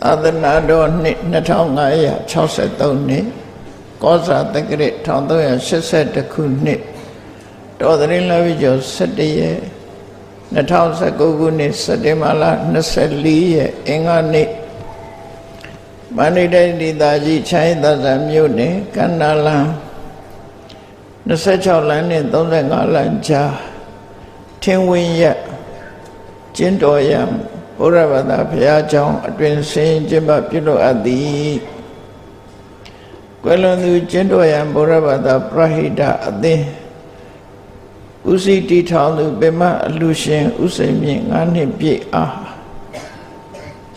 သာသနာတော်နှစ်2563နှစ်ကောဇာတက္ကရာ1382ခုနှစ်တော်သရင်လဝိကျော်17ရက်2019ခုနှစ်စက်တင်ဘာလ24ရက်အင်္ဂါနေ့မန္တလေးဒေသကြီးချိုင်းသာဇံမြို့နယ်ကန္နာလန် 26လမ်းနဲ့35လမ်းကြားထင်းဝင်းရက်ကျင်းတော်ရံဘုရားဘာသာဘုရားကျောင်းအတွင်ဆင်းကျင်းပပြုလုပ်အပ်သည်ကွယ်လွန်သူကျင်းတော်ရံဘုရားဘာသာပရဟိတအသင်းဥစီတီထောင်သူဗမအလူရှင်ဥစိန်မြင့်၅နှစ်ပြည့်အား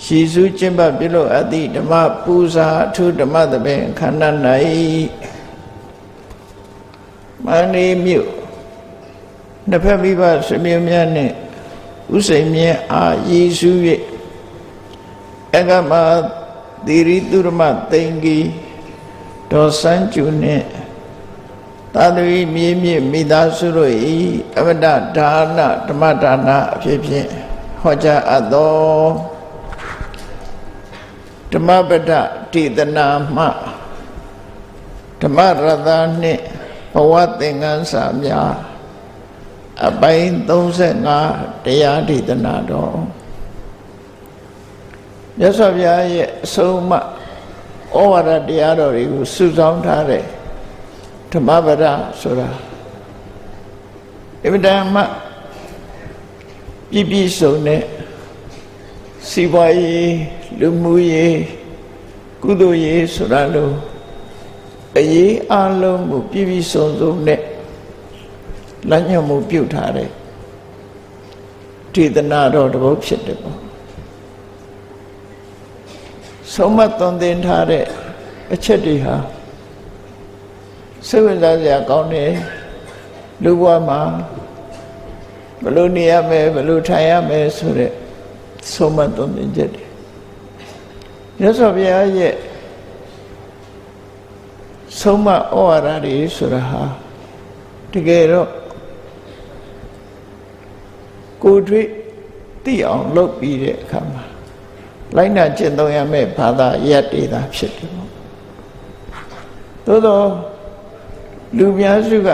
ရှိစုကျင့်ပပြုလုပ်အပ်သည့်ဓမ္မပူဇာအထုဓမ္မသဘင်ခန္ဓာ၌ မန္တလေးမြို့နှစ်ဖက်မိဘဆွေမျိုးများနှင့်ဥစိန်မြင့်အားရည်စူး၍အကမသီရိတုရမသိင်္ဂီဒေါ်စန်းကျူနှင့်သာသဝီမြေမြင့်မိသားစုတို့၏အမတဒါနဓမ္မဒါနအဖြစ်ဖြင့်ဟောကြားအပ်သောဓမ္မပဒတိတနာမှဓမ္မရသနှင့် ဘဝသင်္ကန်းစာများအပိုင်း35တရားဒေသနာတော်မြတ်စွာဘုရားရဲ့အဆုံးအမဩဝါဒတရားတော်တွေကိုစုဆောင်းထားတဲ့ဓမ္မပဒဆိုတာအမြဲတမ်းမှပြည့်ပြည့်စုံတဲ့စီးပွားရေးလူမှုရေးကုသိုလ်ရေးဆိုတာလို့ အရေးအလုံးကိုပြည့်ပြည့်စုံစုံနဲ့လမ်းညွှန်မှုပြုထားတဲ့ဒေသနာတော်တစ်ပုဒ်ဖြစ်တယ်ပေါ့ဆုံးမသွန်သင်ထားတဲ့အချက်တွေဟာစိတ်ဝင်စားစရာကောင်းတယ်လူဘဝမှာဘယ်လိုနေရမယ်ဘယ်လိုထိုင်ရမယ်ဆိုတဲ့ဆုံးမသွန်သင်ချက်တွေမြတ်စွာဘုရားရဲ့ ဆုံးမဩဝါဒတွေဆိုတာဟာတကယ်တော့ကိုယ်တွေ့သိအောင်လုပ်ပြီးတဲ့အခါမှာလိုက်နာကျင့်သုံးရမယ့်ဘာသာရက်တွေသာဖြစ်တယ်ပေါ့သို့တော့လူများစုက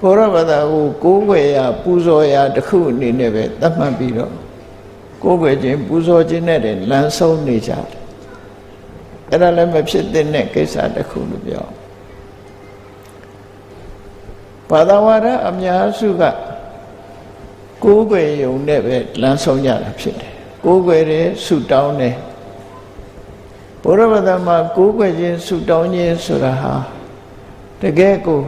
ဘောရဘာသာကိုကိုးကွယ်ရာပူဇော်ရာတစ်ခုအနေနဲ့ပဲသတ်မှတ်ပြီးတော့ကိုးကွယ်ခြင်းပူဇော်ခြင်းနဲ့လမ်းဆုံးနေကြတယ် အဲ့ဒါလည်းမဖြစ်တဲ့ကိစ္စတစ်ခုလို့ပြောဘာသာဝါဒအများစုကကိုးကွယ်ယုံနဲ့ပဲလမ်းဆုံးကြတာဖြစ်တယ်ကိုးကွယ်တယ်ဆုတောင်းတယ်ဘုရားဘာသာမှာကိုးကွယ်ခြင်းဆုတောင်းခြင်းဆိုတာဟာတကယ်ကို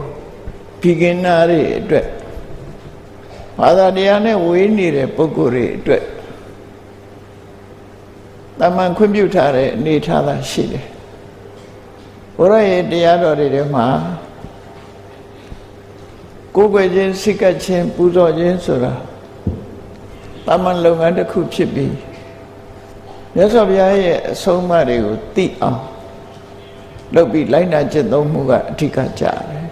ဘီဂင်နာတွေအတွက်ဘာသာတရားနဲ့ဝေးနေတဲ့ပုဂ္ဂိုလ်တွေအတွက် တမန်ခွင့်ပြုထားတဲ့အနေထားသာရှိတယ်ဘုရားရဲ့တရားတော်တွေထဲမှာကိုယ်ွယ်ခြင်းစိတ်ကခြင်းပူဇော်ခြင်းဆိုတာတာမန်လုပ်ငန်းတစ်ခုဖြစ်ပြီးမြတ်စွာဘုရားရဲ့အဆုံးအမတွေကိုသိအောင်လုပ်ပြီးလိုက်နာကျင့်သုံးမှုကအဓိကကြတယ်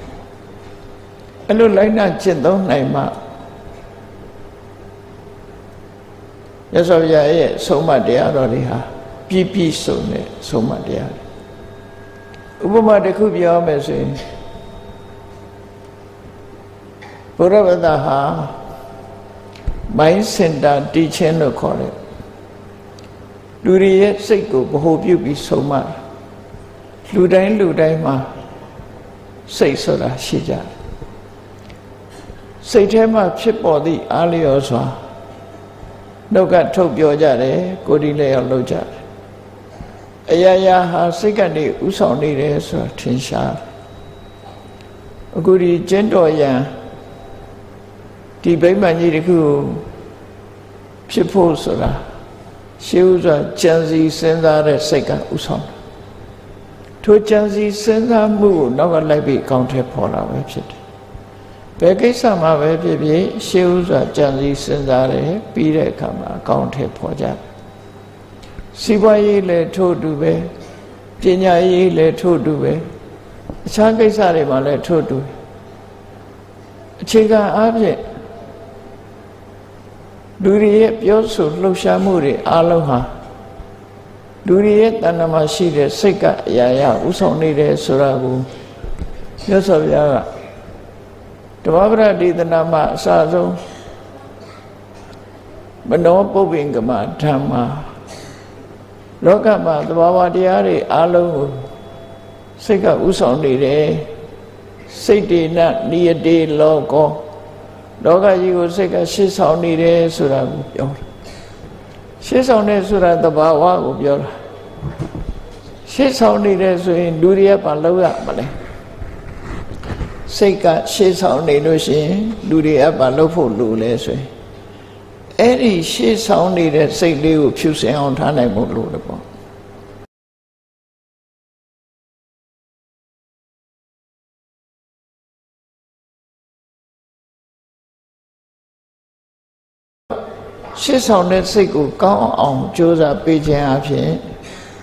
အဲ့လိုလိုက်နာကျင့်သုံးနိုင်မှ မြတ်စွာဘုရားရဲ့ဆုံးမတရားတော်တွေဟာပြည့်ပြည့်စုံတဲ့ဆုံးမတရားဥပမာတစ်ခုပြောမယ်ဆိုရင်ဘုရားဗဒဟာ mind center teaching လို့ခေါ်တယ်လူတွေရဲ့စိတ်ကိုဗဟိုပြုပြီးဆုံးမလူတိုင်းလူတိုင်းမှာစိတ်ဆိုတာရှိကြတယ်စိတ်ထဲမှာဖြစ်ပေါ်သည့်အားလျော်စွာ နှုတ်ကထုတ်ပြောကြတယ်ကိုယ်ဒီလည်းရောက်လုပ်ကြတယ်အရာရာဟာစိတ်ကနေဥဆောင်နေတယ်ဆိုတာထင်ရှားအခုဒီကျင့်တော်ရန်ဒီဗိမာန်ကြီးတခုဖြစ်ဖို့ဆိုတာရှေးဥစွာကြံစီစဉ်းစားတဲ့စိတ်ကဥဆောင်ထိုကြံစီစဉ်းစားမှုကိုနောက်ကလိုက်ပြီးကောင်းထဲပေါ်လာပဲဖြစ်တယ် ဘယ်ကိစ္စမှာပဲဖြစ်ဖြစ်ရှေးဥစွာကြံစီစဉ်းစားတယ်ပြီးတဲ့အခါမှာကောင်းထဲပေါ်ကြတယ်စီးပွားရေးလည်းထို့တူပဲပညာရေးလည်းထို့တူပဲအခြားကိစ္စတွေမှာလည်းထို့တူအခြေခံအားဖြင့်လူတွေရဲ့ပြောဆိုလှုပ်ရှားမှုတွေအလုံးဟာလူတွေရဲ့တဏ္ဍမှာရှိတဲ့စိတ်ကအရာရာဥဆောင်နေတယ်ဆိုတာကိုမြတ်စွာဘုရားက ဓမ္မပဒဒေသနာမှာအစဆုံးမနောပုပ္ပင်ကမဓမ္မာလောကမှာသဘာဝတရားတွေအလုံးကိုစိတ်ကဥဆောင်နေတယ်စိတ်တေနနိယတေလောကောလောကကြီးကိုစိတ်ကရှေ့ဆောင်နေတယ်ဆိုတာကိုပြောတာရှေ့ဆောင်နေဆိုတာသဘာဝကိုပြောတာရှေ့ဆောင်နေတယ်ဆိုရင်လူတွေကဘာလုပ်ရမလဲ စိတ်ကရှေ့ဆောင်နေလို့ရှိရင်လူတွေကဘာလုပ်ဖို့လိုလဲဆိုရင်အဲ့ဒီရှေ့ဆောင်နေတဲ့စိတ်လေးကိုဖြူစင်အောင်ထားနိုင်ဖို့လိုတယ်ပေါ့ရှေ့ဆောင်တဲ့စိတ်ကိုကောင်းအောင်ကြိုးစားပေးခြင်းအပြင်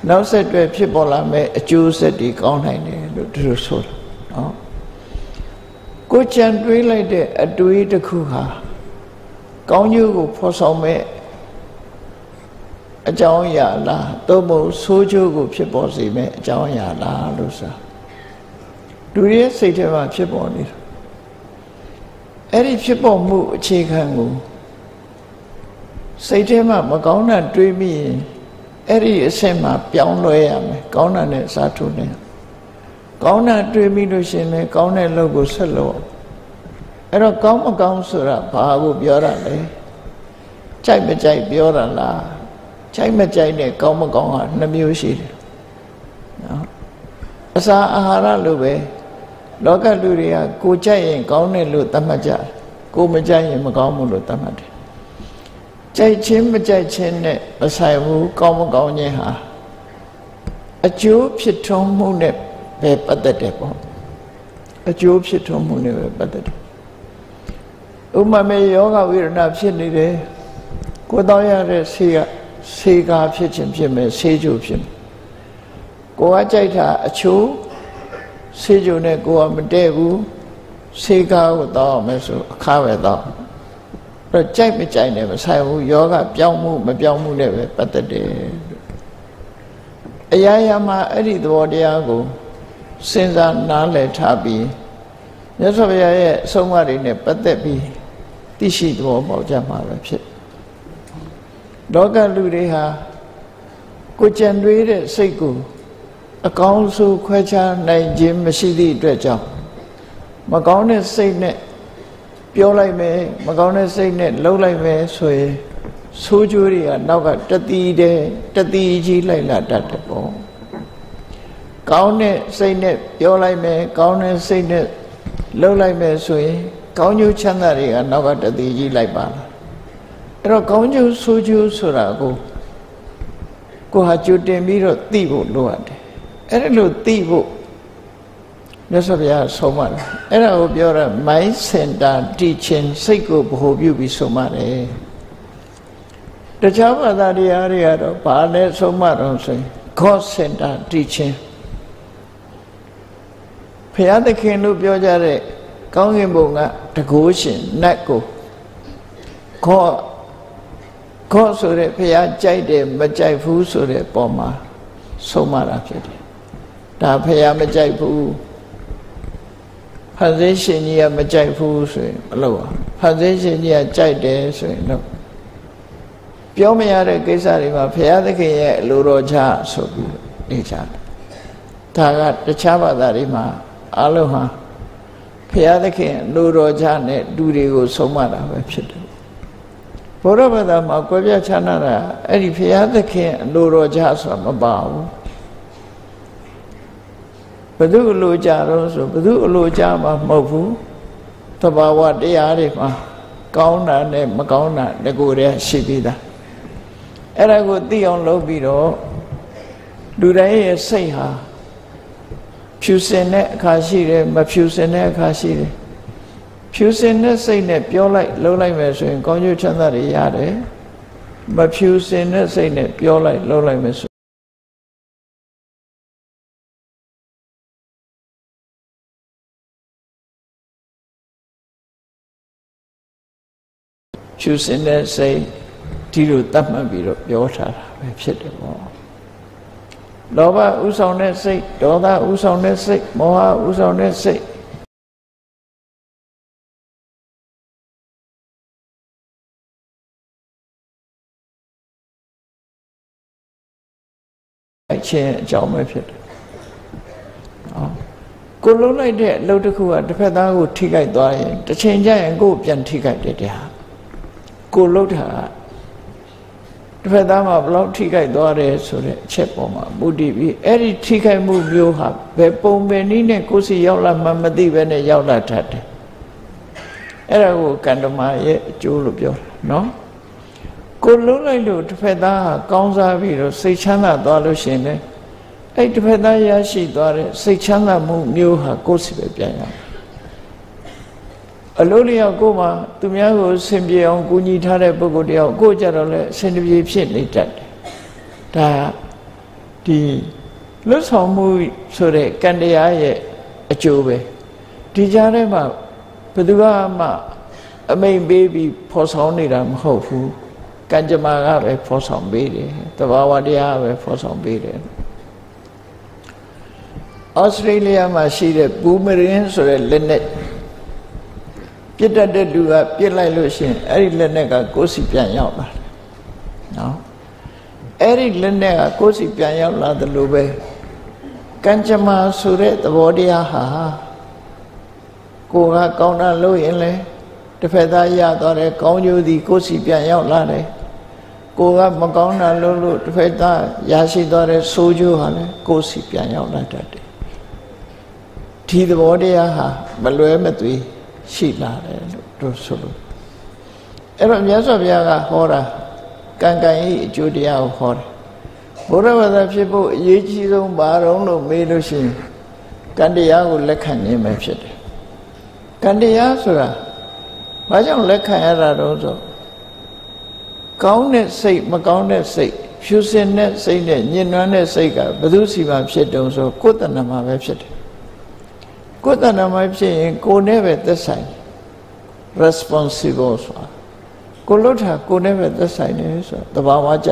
နောက်ဆက်တွဲဖြစ်ပေါ်လာမဲ့အကျိုးဆက်တွေကောင်းနိုင်တယ်လို့သူတို့ဆိုတာနော် ကိုကြံတွေးလိုက်တဲ့အတွေးတစ်ခုဟာကောင်းကျိုးကိုဖော်ဆောင်မဲ့အကြောင်းအရာလားသို့မဟုတ်ဆိုးကျိုးကို ဖြစ်ပေါ်စေမဲ့အကြောင်းအရာလားလို့ဆိုတာလူရဲ့စိတ်ထဲမှာဖြစ်ပေါ်နေတာအဲ့ဒီဖြစ်ပေါ်မှုအခြေခံကိုစိတ်ထဲမှာမကောင်းတာတွေးမိရင်အဲ့ဒီအဆင့်မှာပြောင်းလဲရမယ်ကောင်းတာနဲ့စားထုတ်နေ ကောင်းတာတွေးမိလို့ရှင်လည်းကောင်းတဲ့လုပ်ကိုဆက်လုပ်အဲ့တော့ကောင်းမကောင်းဆိုတာဘာကိုပြောတာလဲကြိုက်မကြိုက်ပြောတာလားကြိုက်မကြိုက်နဲ့ကောင်းမကောင်းဟာနှမျိုးရှိတယ်နော်အစာအာဟာရလိုပဲလောကလူတွေကကိုကြိုက်ရင်ကောင်းတယ်လို့သတ်မှတ်ကြတယ်ကိုမကြိုက်ရင်မကောင်းဘူးလို့သတ်မှတ်တယ်ကြိုက်ခြင်းမကြိုက်ခြင်းနဲ့မဆိုင်ဘူးကောင်းမကောင်းခြင်းဟာအကျိုးဖြစ်ထွန်းမှုနဲ့ ပဲပတ်သက်တယ်ပေါ့အကျိုးဖြစ်ထွန်းမှုနဲ့ပဲပတ်သက်တယ်ဥပမာယောဂဝိရဏဖြစ်နေတယ်ကိုတောင်းရတဲ့ဆေးကဆေးကားဖြစ်ခြင်းဖြစ်မယ်ဆေးကြိုဖြစ်မယ်ကိုကကြိုက်တာအချိုးဆေးကြိုနဲ့ကိုကမတည့်ဘူးဆေးကားကိုတောင်းအောင်မယ်ဆိုအခါပဲတောင်းတော့ကြိုက်မကြိုက်နဲ့မဆိုင်ဘူးယောဂပြောင်းမှုမပြောင်းမှုနဲ့ပဲပတ်သက်တယ်အရာရာမှာအဲ့ဒီသဘောတရားကို စဉ်းစားနားလည်ထားပြီးမြတ်စွာဘုရားရဲ့အဆုံးအမတွေနဲ့ပတ်သက်ပြီးသိရှိသဘောပေါက်ကြမှာပဲဖြစ်လောကလူတွေဟာကိုကြံတွေးတဲ့စိတ်ကိုအကောင်းဆုံးခွဲခြားနိုင်ခြင်းမရှိသည့်အတွက်ကြောင့်မကောင်းတဲ့စိတ်နဲ့ပြောလိုက်မယ်မကောင်းတဲ့စိတ်နဲ့လှုပ်လိုက်မယ်ဆိုရင်ဆိုးကျိုးတွေကနောက်ကတတိတဲ့တတိကြီးလိုက်လာတတ်တယ်ပေါ့ ကောင်းတဲ့စိတ်နဲ့ပြောလိုက်မယ်ကောင်းတဲ့စိတ်နဲ့လှုပ်လိုက်မယ်ဆိုရင်ကောင်းကျိုးချမ်းသာတွေကနောက်ကတတိကြီးလိုက်ပါလားအဲ့တော့ကောင်းကျိုးဆိုးကျိုးဆိုတာကိုကိုဟာကြိုတင်ပြီးတော့သိဖို့လိုအပ်တယ်အဲ့ဒါလို့သိဖို့မြတ်စွာဘုရားဆုံးမတယ်အဲ့ဒါကိုပြောတာ mind center teaching စိတ်ကိုဗဟိုပြုပြီးဆုံးမတယ်တခြားဘာသာတရားတွေကတော့ဘာလဲဆုံးမတော့ဆိုရင် God center teaching ဘုရားသခင်လို့ပြောကြတဲ့ကောင်းကင်ဘုံကတကိုးရှင်နတ်ကိုခေါ်ခေါ်ဆိုတဲ့ဘုရားကြိုက်တယ်မကြိုက်ဘူးဆိုတဲ့ပုံမှာဆုံးမတာဖြစ်တယ်ဒါဘုရားမကြိုက်ဘူးဖန်ဆင်းရှင်ကြီးကမကြိုက်ဘူးဆိုရင်မလုပ်အောင်ဖန်ဆင်းရှင်ကြီးကကြိုက်တယ်ဆိုရင်တော့ပြောမရတဲ့ကိစ္စတွေမှာဘုရားသခင်ရဲ့အလိုတော်ချဆိုပြီးနေကြတယ်ဒါကတခြားဘာသာတွေမှာ အလုံးဟာဘုရားသခင်လူတော်ချနဲ့လူတွေကိုဆုံးမတာပဲဖြစ်တယ်ဘုရားဘာသာမှာကွဲပြားခြားနာတာအဲ့ဒီဘုရားသခင်လူတော်ချဆိုတာမပါဘူးဘသူအလိုကြတော့ဆိုဘသူအလိုကြမှာမဟုတ်ဘူးတဘာဝတရားတွေမှာကောင်းတာနဲ့မကောင်းတာတကူတည်းရှိပြီးသားအဲ့ဒါကိုသိအောင်လုပ်ပြီးတော့လူတိုင်းရဲ့စိတ်ဟာ ဖြူစင်တဲ့အခါရှိတယ်မဖြူစင်တဲ့အခါရှိတယ်ဖြူစင်တဲ့စိတ်နဲ့ပြောလိုက်လှုပ်လိုက်မယ်ဆိုရင်ကောင်းကျိုးချမ်းသာတွေရတယ်မဖြူစင်တဲ့စိတ်နဲ့ပြောလိုက်လှုပ်လိုက်မယ်ဆိုဖြူစင်တဲ့စိတ်ဒီလိုတတ်မှတ်ပြီးတော့ပြောထားတာပဲဖြစ်တယ်ပေါ့ လောဘဥဆောင်တဲ့စိတ်ဒေါသဥဆောင်တဲ့စိတ်မောဟဥဆောင်တဲ့စိတ်အချင်းအကြောင်းပဲဖြစ်တယ်။ဟောကိုလုံးလိုက်တဲ့အလုပ်တစ်ခုကတစ်ဖက်သားကိုထိခိုက်သွားရင်တစ်ချိန်ကျရင်ကိုယ်ပြန်ထိခိုက်တယ်တရား။ကိုလုံးတာ တစ်ဖက်သားမှာဘလောက်ထိခိုက်သွားတယ်ဆိုတဲ့အချက်ပေါ်မှာမူတည်ပြီးအဲ့ဒီထိခိုက်မှုမျိုးဟာဘယ်ပုံပဲနည်းနဲ့ကိုယ်စီရောက်လာမှမသိပဲနဲ့ရောက်လာတတ်တယ်။အဲ့ဒါကိုကန္တမရဲ့အကျိုးလို့ပြောတာနော်။ကိုလုံးလိုက်လို့တစ်ဖက်သားဟာကောင်းစားပြီးတော့စိတ်ချမ်းသာသွားလို့ရှင်လေအဲ့တစ်ဖက်သားရရှိသွားတဲ့စိတ်ချမ်းသာမှုမျိုးဟာကိုယ်စီပဲပြန်ရ အလုံးလျောက်ကိုမှသူများကိုဆင်ပြေအောင်ကူညီထားတဲ့ပုဂ္ဂိုလ်တယောက်ကိုကြတော့လဲဆင်ပြေဖြစ်နေတတ်တယ်ဒါဒီလွတ်ဆောင်မှုဆိုတဲ့ကံတရားရဲ့အကျိုးပဲဒီကြားထဲမှာဘယ်သူမှအမိန်ပေးပြီးဖော်ဆောင်နေတာမဟုတ်ဘူးကံကြမ္မာကပဲဖော်ဆောင်ပေးတယ်တဘာဝတရားပဲဖော်ဆောင်ပေးတယ်ဩစတြေးလျမှာရှိတဲ့ဘူမရင်ဆိုတဲ့လက်နဲ့ ပြစ်တတ်တဲ့လူကပြစ်လိုက်လို့ရှိရင်အဲ့ဒီလက်နဲ့ကကိုယ်စီပြန်ရောက်လာတယ်နော်အဲ့ဒီလက်နဲ့ကကိုယ်စီပြန်ရောက်လာတယ်လို့ပဲကံကြမ္မာဆိုတဲ့သဘောတရားဟာကိုယ်ကကောင်းတာလို့ရင်လဲတစ်ဖက်သားရသွားတယ်ကောင်းကျိုးသည်ကိုယ်စီပြန်ရောက်လာတယ်ကိုကမကောင်းတာလို့လို့တစ်ဖက်သားရရှိသွားတဲ့ဆိုးကျိုးဟာလည်းကိုယ်စီပြန်ရောက်လာတတ်တယ်ဒီသဘောတရားဟာမလွဲမသွေ ရှိလာတယ်လို့တို့ဆိုလို့အဲ့တော့မြတ်စွာဘုရားကဟောတာကံကံဤအကျိုးတရားကိုဟောတယ်ဘုရားဘာသာဖြစ်ဖို့အရေးကြီးဆုံးဘာတုံးလို့မေးလို့ရှိရင်ကံတရားကိုလက်ခံခြင်းပဲဖြစ်တယ်ကံတရားဆိုတာဘာကြောင့်လက်ခံရတာတော့ဆိုကောင်းတဲ့စိတ်မကောင်းတဲ့စိတ်ဖြူစင်တဲ့စိတ်နဲ့ညင်နွမ်းတဲ့စိတ်ကဘယ်သူစီမှာဖြစ်တုံဆိုကိုယ်တဏ္ဍမှာပဲဖြစ်တယ် ကိုယ်တဏ္ဍမှာဖြစ်ရင်ကိုယ်နဲ့ပဲသက်ဆိုင် responsible ဆိုတာကိုလွတ်တာကိုယ်နဲ့ပဲသက်ဆိုင်တယ်ဆိုတဘာဝကြ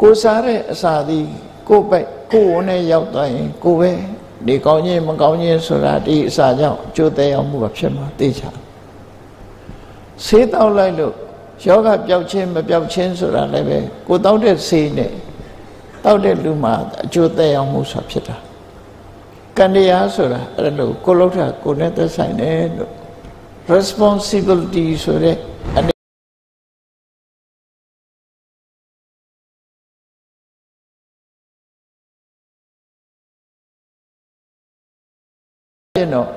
ကိုစားတဲ့အစာသည်ကိုယ်ပိုက်ကိုယ်ဝန်နဲ့ရောက်သွားရင်ကိုယ်ပဲဒီကောင်းခြင်းမကောင်းခြင်းဆိုတာဒီအစာကြောင့်အကျိုးသက်ရောက်မှုကဖြစ်မှာသိချာဆေးတောက်လိုက်လို့ယောဂပျောက်ခြင်းမပျောက်ခြင်းဆိုတာလည်းပဲကိုတောက်တဲ့ဆေးနဲ့တောက်တဲ့လူမှာအကျိုးသက်ရောက်မှုဆိုတာဖြစ်တာ ကံတရားဆိုတာအဲ့လိုကိုလောက်တာကိုနဲ့သက်ဆိုင်တယ်လို့ responsibility ဆိုတဲ့အဲ့တော့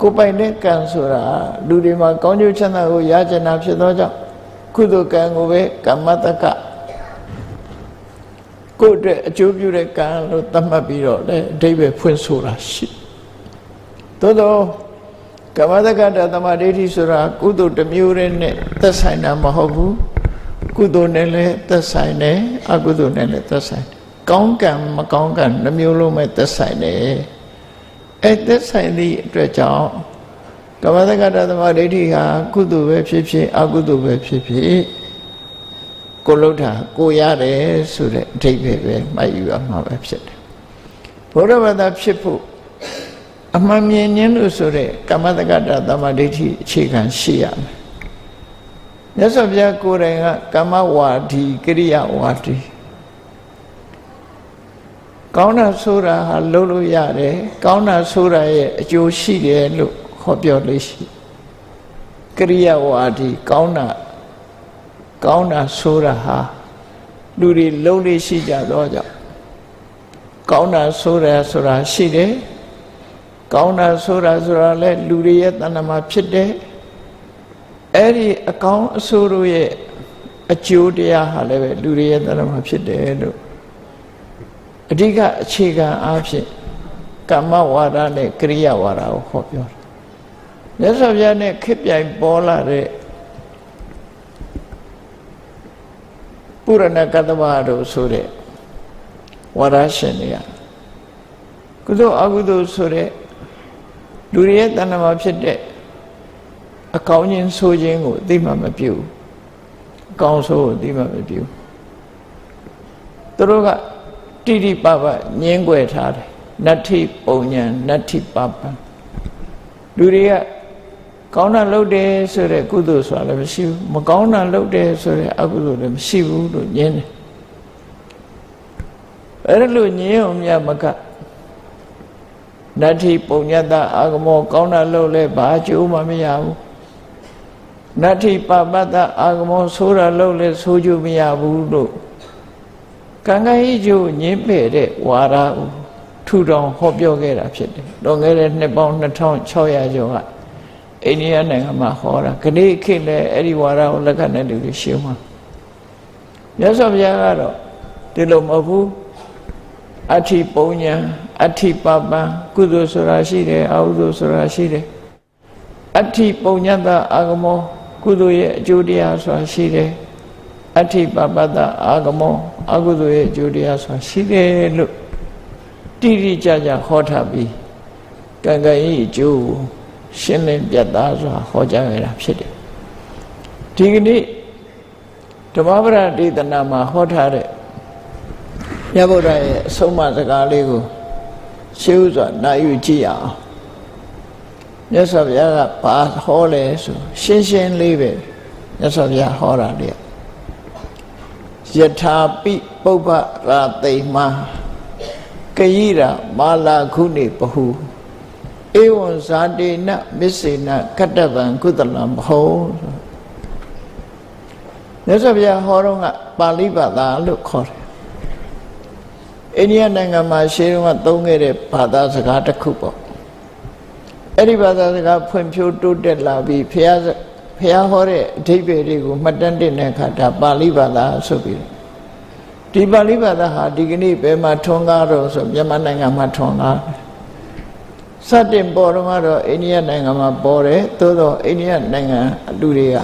ကိုပိုင်တဲ့ကံဆိုတာလူတွေမှာကောင်းကျိုးချမ်းသာကိုရကြနာဖြစ်သောကြောင့်ကုသိုလ်ကံကိုပဲကမ္မတက္က ကိုယ့်အတွက်အကျိုးပြုတဲ့ကံလို့သတ်မှတ်ပြီးတော့လည်းအဓိပ္ပာယ်ဖွင့်ဆိုတာရှိသို့တော့ကမ္မတက္ကတသမဒိဋ္ဌိဆိုတာကုသိုလ်တစ်မျိုးတည်းနဲ့သက်ဆိုင်တာမဟုတ်ဘူးကုသိုလ်နဲ့လည်းသက်ဆိုင်တယ်အကုသိုလ်နဲ့လည်းသက်ဆိုင်တယ်ကောင်းကံမကောင်းကံနှမျိုးလုံးပဲသက်ဆိုင်တယ်အဲသက်ဆိုင်သည့်အတွက်ကြောင့်ကမ္မတက္ကတသမဒိဋ္ဌိဟာကုသိုလ်ပဲဖြစ်ဖြစ်အကုသိုလ်ပဲဖြစ်ဖြစ် ကိုလုထာကိုရတယ်ဆိုတဲ့အဓိပ္ပာယ်ပဲမှတ်ယူရမှာပဲဖြစ်တယ်ဘုရားဘာသာဖြစ်ဖို့အမှန်မြင်ခြင်းလို့ဆိုတဲ့ကမ္မတက္ကတသမဒိဋ္ဌိအခြေခံရှိရမယ်မြတ်စွာဘုရားကိုယ်တိုင်ကကမ္မဝါဒီကရိယာဝါဒီကောင်းတာဆိုတာဟာလုပ်လို့ရတယ်ကောင်းတာဆိုတာရဲ့အကျိုးရှိတယ်လို့ဟောပြောလို့ရှိကရိယာဝါဒီကောင်းတာ ကောင်းတာဆိုတာဟာလူတွေလုံးလေးရှိကြတော့ကြောင့်ကောင်းတာဆိုတာဆိုတာရှိတယ်ကောင်းတာဆိုတာဆိုတာလဲလူတွေရဲ့တဏ္ဍမှာဖြစ်တယ်အဲ့ဒီအကောင်းအဆိုးတို့ရဲ့အကျိုးတရားဟာလည်းပဲလူတွေရဲ့တဏ္ဍမှာဖြစ်တယ်လို့အဓိကအခြေခံအားဖြင့်ကမ္မဝါဒနဲ့ကရိယာဝါဒကိုဟောပြောတယ်မြတ်စွာဘုရားနဲ့ခစ်ပြိုင်ပေါ်လာတဲ့ ပုရဏကတ္တဝါတို့ဆိုတဲ့ဝါဒရှင်တွေကကုသိုလ်အကုသိုလ်ဆိုတဲ့လူတွေရဲ့တဏ္ဍမှာဖြစ်တဲ့အကောင်းချင်းဆိုခြင်းကိုအသိမှမပြုအကောင်းဆိုးကိုအသိမှမပြုသူတို့ကတိတိပပညင်းွယ်ထားတယ်နတ္ထိပုံညာနတ္ထိပပလူတွေက ကောင်းတာလုပ်တယ်ဆိုတဲ့ကုသိုလ်ဆိုတာလည်းမရှိဘူးမကောင်းတာလုပ်တယ်ဆိုတဲ့အကုသိုလ်လည်းမရှိဘူးလို့ညင်းတယ်အဲ့လိုညင်းအောင်မြတ်မကနတ္ထိပုံညတအာဂမော ကောင်းတာလုပ်လဲဘာအကျိုးမှမရဘူးနတ္ထိပပတ္တအာဂမောဆိုးတာလုပ်လဲဆိုးကျိုးမရဘူးလို့ကံကံဤကျိုးညင်းပေတဲ့ဝါရထူထောင်ဟောပြောခဲ့တာဖြစ်တယ်။လွန်ခဲ့တဲ့နှစ်ပေါင်း2600ကျော်က အိန္ဒိယနိုင်ငံမှာဟောတာခဏိခေတ်လည်းအဲ့ဒီဝါရကိုလက်ခံတဲ့လူတွေရှင်းမှာမြတ်စွာဘုရားကတော့ဒီလိုမဟုတ်ဘူးအဋ္ဌိပုံညာအဋ္ဌိပပံကုသိုလ်ဆိုတာရှိတယ်အကုသိုလ်ဆိုတာရှိတယ်အဋ္ဌိပုံညတအာဂမော ကုသိုလ်ရဲ့အကျိုးတရားဆိုတာရှိတယ်အဋ္ဌိပပတ္တအာဂမောအကုသိုလ်ရဲ့အကျိုးတရားဆိုတာရှိတယ်လို့တိတိကျကျဟောထားပြီးကံကံဤအကျိုး ရှင်းလင်းပြတ်သားစွာဟောကြားရတာဖြစ်တယ်ဒီကနေ့ဓမ္မပဒဒေသနာမှာဟောထားတဲ့မြတ်ဗုဒ္ဓရဲ့အဆုံးအမစကားလေးကိုရှင်းဥစွာနာယူကြည့်အောင်မြတ်စွာဘုရားကဘာဟောလဲဆိုရှင်းရှင်းလေးပဲမြတ်စွာဘုရားဟောတာလေယထာပိပုပ္ပရာသိမက yi ရာမာလာခုနေပဟု ဧဝံဇာတေနမစ္စေနကတ္တဗံကုသလံဘောမြတ်စွာဘုရားဟောတော့ကပါဠိဘာသာလို့ခေါ်တယ်အိန္ဒိယနိုင်ငံမှာရှေးတုန်းကသုံးခဲ့တဲ့ဘာသာစကားတစ်ခုပေါ့အဲ့ဒီဘာသာစကားဖွံ့ဖြိုးတိုးတက်လာပြီးဖះဖះဟောတဲ့အဓိပ္ပာယ်တွေကိုမှတ်တမ်းတင်တဲ့အခါဒါပါဠိဘာသာဆိုပြီးဒီပါဠိဘာသာဟာဒီကနေ့ဘယ်မှာထွန်းကားတော့ဆိုမြန်မာနိုင်ငံမှာထွန်းကား စတင်ပေါ်တော့ကတော့အိန္ဒိယနိုင်ငံမှာပေါ်တယ်သို့တော့အိန္ဒိယနိုင်ငံအလူတွေက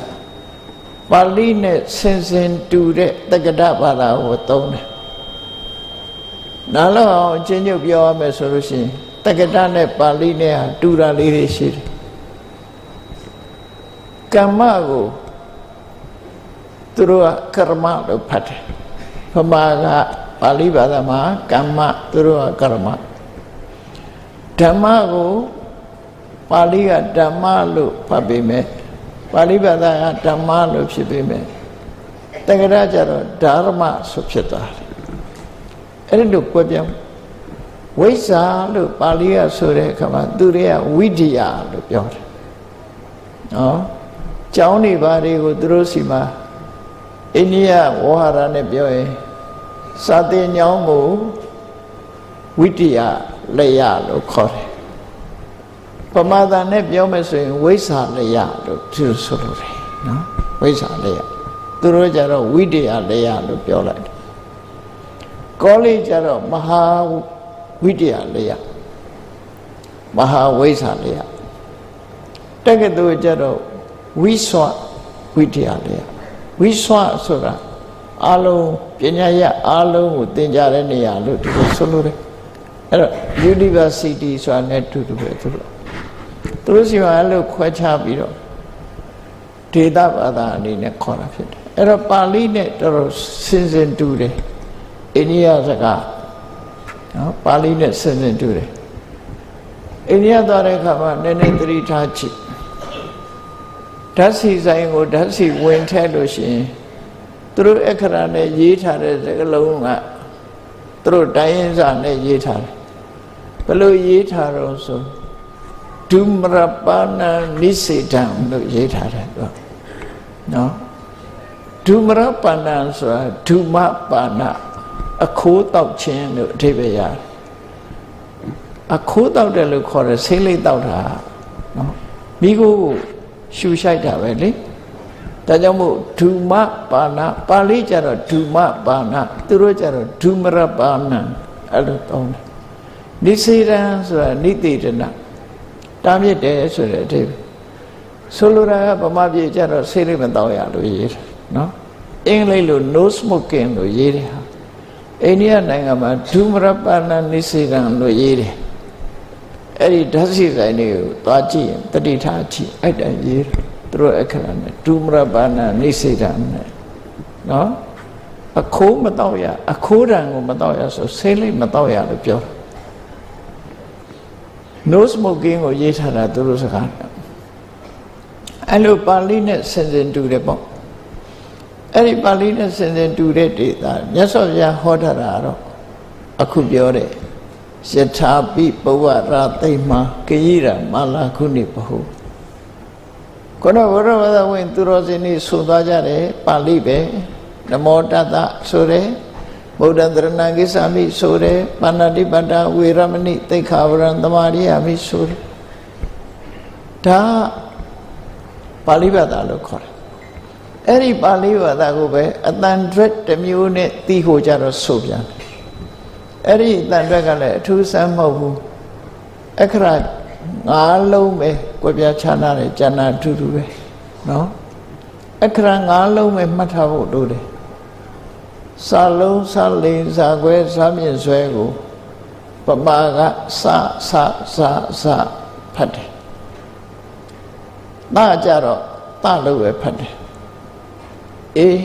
ပါဠိနဲ့ဆင်ဆင်တူတဲ့တက္ကဒဘာသာကိုသုံးတယ်နားလောက်အောင်ချင်းညုပ်ပြောရမယ်ဆိုလို့ရှိရင်တက္ကတနဲ့ပါဠိနဲ့ဟာတူတာလေးတွေရှိတယ်ကမ္မကိုသူတို့ကကရမလို့ဖတ်တယ်ဗမာကပါဠိဘာသာမှာကမ္မသူတို့ကကရမ ဓမ္မကိုပါဠိကဓမ္မလို့ဖတ်ပေမဲ့ပါဠိဘာသာကဓမ္မလို့ဖြစ်ပေမဲ့တက္ကရာကျတော့ဓမ္မဆိုဖြစ်သွားတယ်အဲ့ဒီလိုကွဲပြောင်းဝိဇ္ဇာလို့ပါဠိကဆိုတဲ့အခါမှာသူတွေကဝိဒိယလို့ပြောတယ်နော်ကျောင်းနေပါတွေကိုသူတို့စီမှာအိန္ဒိယဝေါဟာရနဲ့ပြောရင်စာသင်ကျောင်းကိုဝိတ္တယ လက်ရလို့ခေါ်တယ်ပမာဒနဲ့ပြောမယ်ဆိုရင်ဝိဇ္ဇာလက်ရလို့သူဆိုလိုတယ်နော်ဝိဇ္ဇာလက်ရသူတို့ကြတော့ဝိတ္တယလက်ရလို့ပြောလိုက်တယ်ကောလိကြတော့မဟာဝိတ္တယလက်ရမဟာဝိဇ္ဇာလက်ရတက္ကသိုလ်ကြတော့ဝိဆွဝိတ္တယလက်ရဝိဆွဆိုတာအလုံးပညာရအလုံးကိုသင်ကြားတဲ့နေရာလို့ဒီလိုဆိုလိုတယ် အဲ့တော့ university ဆိုတာနဲ့တူတူပဲသူတို့သူတို့စီမှာအဲ့လိုခွဲခြားပြီးတော့ဒေသဘာသာအနေနဲ့ခေါ်တာဖြစ်တယ်အဲ့တော့ပါဠိနဲ့တော်တော်စင်စင်တူတယ်အိန္ဒိယစကားနော်ပါဠိနဲ့စင်စင်တူတယ်အိန္ဒိယသွားတဲ့အခါမှာနည်းနည်းသတိထားကြည့်ဓာတ်စီဆိုင်ကိုဓာတ်စီဝင်ထည့်လို့ရှိရင်သူတို့အခရာနဲ့ရေးထားတဲ့စကားလုံးကသူတို့တိုင်းရင်းစာနဲ့ရေးထားတယ် ဘယ်လိုရေးထားတော့ဆိုဒုမရပါဏနိစေတံလို့ရေးထားတယ်သူနော်ဒုမရပါဏဆိုတာဒုမပါဏအခိုးတောက်ခြင်းလို့အဓိပ္ပာယ်ရတယ်အခိုးတောက်တယ်လို့ခေါ်တယ်ဆေးလိပ်တောက်တာနော်မိကိုရှူရှိုက်တာပဲလေဒါကြောင့်မို့ဒုမပါဏပါဠိကျတော့ဒုမပါဏသူတို့ကျတော့ဒုမရပါဏအဲ့လိုတောင်းတယ် နိစေရန်ဆိုတာနိတိတနာတားမြစ်တယ်ဆိုတဲ့အဓိပ္ပာယ်ဆိုလိုတာကဗမာပြည်ကျတော့ဆေးလိပ်မတောက်ရလို့ရေးတယ်နော်အင်္ဂလိပ်လို no smoking လို့ရေးတယ်ဟာအိန္ဒိယနိုင်ငံမှာဒုမရပါဏနိစေရန်လို့ရေးတယ်အဲ့ဒီဓာတ်စီဆိုင်တွေကိုသွားကြည့်ရင်တတိထားကြည့်အဲ့တိုင်ရေးတယ်သူတို့အခရာနဲ့ဒုမရပါဏနိစေတနဲ့နော်အခိုးမတော့ရအခိုးတံကိုမတော့ရဆိုဆေးလိပ်မတော့ရလို့ပြော no smoking ကိုရေးထားတာသူတို့စကားအဲ့လိုပါဠိနဲ့ဆင်စင်တူတယ်ပေါ့အဲ့ဒီပါဠိနဲ့ဆင်စင်တူတဲ့ဒေတာမြတ်စွာဘုရားဟောထားတာတော့အခုပြောတဲ့ယထာပိပဝရသိမကရိရမာလာခုနိဘဟုခေါင်းဘုရားဘာသာဝင် သူတော်စင်တွေဆိုသွားကြတယ်ပါဠိပဲနမောတတဆိုတယ် ဗုဒ္ဓံတရဏဂိသမိဆိုတယ်ပါဏာတိပတ္တဝေရမဏိသိခာဝရံသမာရိယာမိဆိုတယ်ဒါပါဠိဘာသာလို့ခေါ်တယ်အဲ့ဒီပါဠိဘာသာကိုပဲအတန်ဒရက်တစ်မျိုးနဲ့သိဖို့ကြတော့ဆိုပြန်တယ်အဲ့ဒီအတန်ဒရက်ကလည်းအထူးဆန်းမဟုတ်ဘူးအခရာငါးလုံးပဲကြွပြချနာတယ်ကျန်တာအထူးတူပဲနော်အခရာငါးလုံးပဲမှတ်ထားဖို့လိုတယ် စာလုံးစာလေးစာခွဲစာမြင့်ဆွဲကိုပမာကစစစစဖတ်တယ်။ဒါကြတော့တလို့ပဲဖတ်တယ်။အေး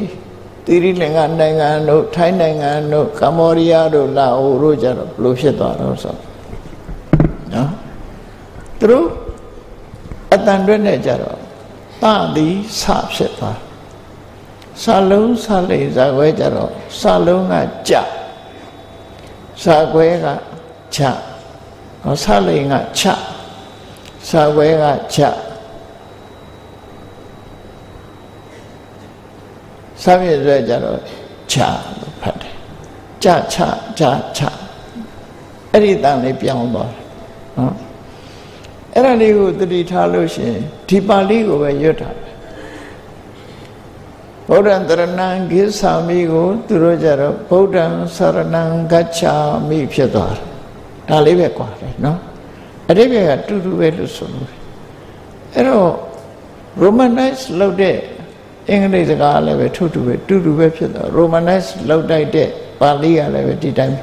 တိရိလင်္ကာနိုင်ငံတို့ထိုင်းနိုင်ငံတို့ကမ္ဘောဒီးယားတို့လာအိုတို့ကြတော့ဘလို့ဖြစ်သွားတော့ဆိုနော်သူတို့အတန်ရွက်နဲ့ကြတော့တသည်စဖြစ်သွား စာလုံးစာလိမ်ဇာခွဲကြတော့စာလုံးကကြဇာခွဲကချဟောစာလိမ်ကချဇာခွဲကချစာပြည့်ဆွဲကြတော့ချလို့ဖတ်တယ်ကြချကြချအဲ့ဒီတန်လေးပြောင်းသွားတယ်နော်အဲ့ဒါလေးကိုတတိထားလို့ရှိရင်ဒီပါဠိကိုပဲရွတ်တာ ဗုဒ္ဓံတရဏံဂိသာမိကိုသူတို့ကြတော့ဗုဒ္ဓံသရဏံဂัจฉာမိဖြစ်သွားတယ်ဒါလေးပဲကွာတယ်နော်အတိပ္ပယ်ကတူတူပဲလို့ဆိုလို့အဲ့တော့ romanize လုပ်တဲ့အင်္ဂလိပ်စကားလည်းပဲထို့တူပဲတူတူပဲဖြစ်သွား romanize လုပ်တိုက်တဲ့ပါဠိကလည်းပဲဒီတိုင်း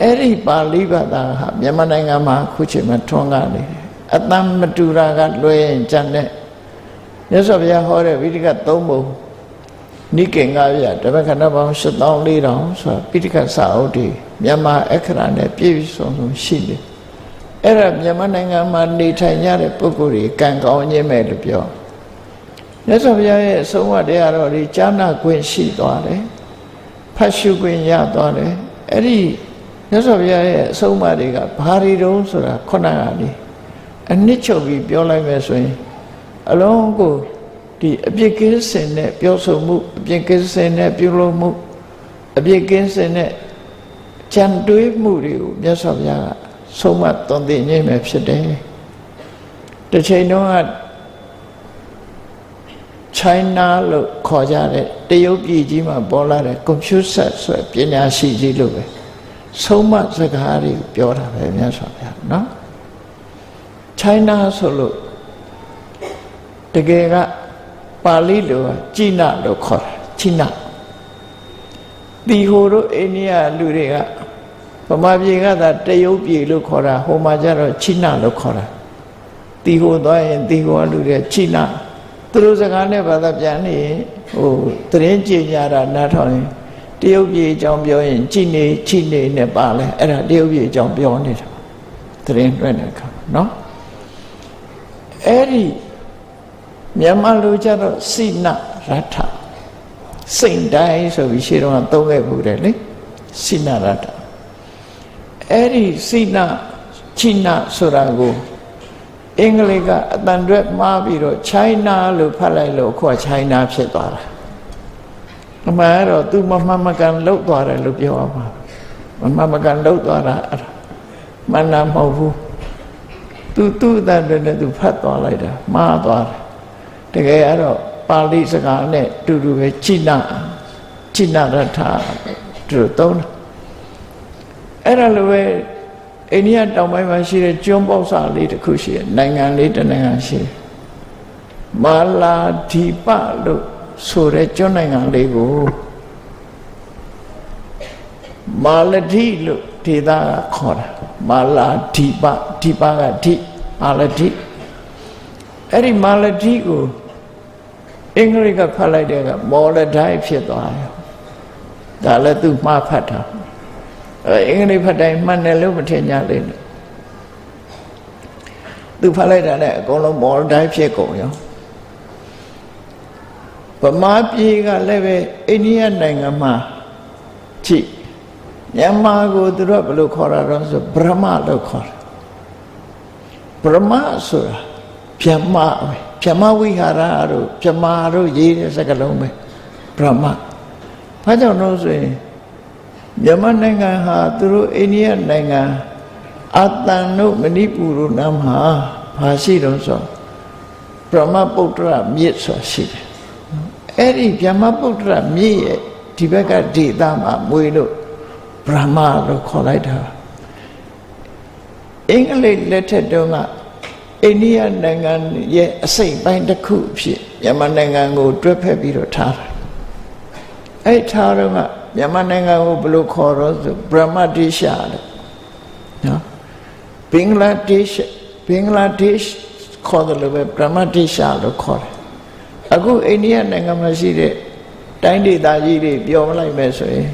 အဲ့ဒီပါဠိဘာသာဟာမြန်မာနိုင်ငံမှာခုချိန်မှာထွန်းကားနေတယ်အတန်မတူတာကလွှဲရင်ကြံတဲ့မြတ်စွာဘုရားဟောတဲ့ဝိတိကသုံးပုံ နိကေငါးပြဓမ္မခဏပေါင်း7400ဆိုတာပိဋကစာအုပ်တွေမြန်မာအခရာနဲ့ပြည့်စုံစုံရှိတယ်အဲ့ဒါမြန်မာနိုင်ငံမှာနေထိုင်ကြတဲ့ပုဂ္ဂိုလ်တွေကံကောင်းခြင်းပဲလို့ပြောမြတ်စွာဘုရားရဲ့အဆုံးအမတရားတော်ဒီကြားနာခွင့်ရှိသွားတယ်ဖတ်ရှုခွင့်ရသွားတယ်အဲ့ဒီမြတ်စွာဘုရားရဲ့အဆုံးအမတွေကဘာတွေတုံးဆိုတာခုနကနေအနှစ်ချုပ်ပြီးပြောလိုက်မယ်ဆိုရင်အလုံးကို ဒီအပြစ်ကင်းစင်တဲ့ပြောဆိုမှုအပြစ်ကင်းစင်တဲ့ပြုလုပ်မှုအပြစ်ကင်းစင်တဲ့ကြံတွေးမှုတွေကိုမြတ်စွာဘုရားကဆုံးမသွန်သင်ခြင်းပဲဖြစ်တယ်တစ်ချိန်တုန်းက China လို့ခေါ်ကြတဲ့တရုတ်ပြည်ကြီးမှာပေါ်လာတဲ့ computer ဆိုပညာရှိကြီးလို့ပဲဆုံးမစကားတွေပြောတာပဲမြတ်စွာဘုရားเนาะ China ဆိုလို့တကယ်က ပါဠိလိုကြိနလို့ခေါ်တာကြိနဒီဟိုတို့အိန္ဒိယလူတွေကဗမာပြည်ကသာတရုတ်ပြည်လို့ခေါ်တာဟိုမှာကျတော့ချိနလို့ခေါ်တာတီဟိုသွားရင်တီဟိုလူတွေချိနသူတို့စကားနဲ့ဘာသာပြန်နေဟိုသတင်းကြေညာတာနားထောင်ရင်တရုတ်ပြည်အကြောင်းပြောရင်ချိနေချိနေနဲ့ပါလဲအဲ့ဒါတရုတ်ပြည်အကြောင်းပြောနေတာသတင်းတွေ့တဲ့အခါနော်အဲ့ဒီ မြန်မာလူကြတော့စိနရထစိန်တိုင်းဆိုပြီးရှေ့တော့သုံးခဲ့ဘူးတယ်လေစိနရထအဲ့ဒီစိနချိနဆိုတာကိုအင်္ဂလိပ်ကအတန်တွက်မှားပြီးတော့ China လို့ဖတ်လိုက်လို့အခုက China ဖြစ်သွားတာအမှန်တော့သူမမမကန်လှုပ်သွားတယ်လို့ပြောရမှာမမမကန်လှုပ်သွားတာအဲ့ဒါမှန်တာမဟုတ်ဘူးသူသူ့အတန်တွက်နဲ့သူဖတ်သွားလိုက်တာမှားသွားတယ် တကယ်ကတော့ပါဠိစကားနဲ့တူတူပဲချိနချိနရထသူသုံးတာအဲ့ဒါလိုပဲအိန္ဒိယတောင်ပိုင်းမှာရှိတဲ့ကျွန်းပေါက်စာလေးတစ်ခုရှိတယ်နိုင်ငံလေးတစ်နိုင်ငံရှိတယ်မာလာဒီပလို့ဆိုတဲ့ကျွန်းနိုင်ငံလေးကိုမာလတိလို့ဒေသကခေါ်တာမာလာဒီပဒီပကဒီမာလတိအဲ့ဒီမာလတိကို အင်္ဂလိပ်ကဖတ်လိုက်တဲ့ကမော်လဒိုင်းဖြစ်သွားတယ်ဒါလည်းသူမှားဖတ်တာအင်္ဂလိပ်ဖတ်တိုင်းမှန်တယ်လို့မထင်ကြလေနဲ့သူဖတ်လိုက်တာနဲ့အကုန်လုံးမော်လဒိုင်းဖြစ်ကုန်ရောဗမာပြည်ကလည်းပဲအိန္ဒိယနိုင်ငံမှာကြည့်မြန်မာကိုသူတို့ဘယ်လိုခေါ်တာတော့ဆိုဗြဟ္မလို့ခေါ်တယ်ဗြဟ္မဆိုတာဗြဟ္မပဲ ဗြဟ္မဝိဟာရတို့ဗြဟ္မာတို့ရေးတဲ့စကားလုံးပဲဗြဟ္မဘာကြောင့်လို့ဆိုရင်မြန်မာနိုင်ငံဟာသူတို့အိန္ဒိယနိုင်ငံအတန်တို့မဏိပူတို့နားမှာဘာရှိတော့ဆိုဗြဟ္မပုတ္တရမြစ်ဆိုတာရှိတယ်အဲ့ဒီဗြဟ္မပုတ္တရမြစ်ရဲ့ဒီဘက်ကဒေသမှာမွေလို့ဗြဟ္မလို့ခေါ်လိုက်တာအင်္ဂလိပ်လက်ထက်တုန်းက အိန္ဒိယနိုင်ငံရဲ့အစိတ်ပိုင်းတစ်ခုဖြစ်မြန်မာနိုင်ငံကိုတွဲဖက်ပြီးတော့ထားတာအဲ့ထားတော့ကမြန်မာနိုင်ငံကိုဘယ်လိုခေါ်တော့ဆိုဗြဟ္မဒေရှလို့နော်ဘင်္ဂလားဒေရှဘင်္ဂလားဒေရှခေါ်တယ်လို့ပဲဗြဟ္မဒေရှလို့ခေါ်တယ်အခုအိန္ဒိယနိုင်ငံမှာရှိတဲ့တိုင်းဒေသကြီးတွေပြောလိုက်မယ်ဆိုရင်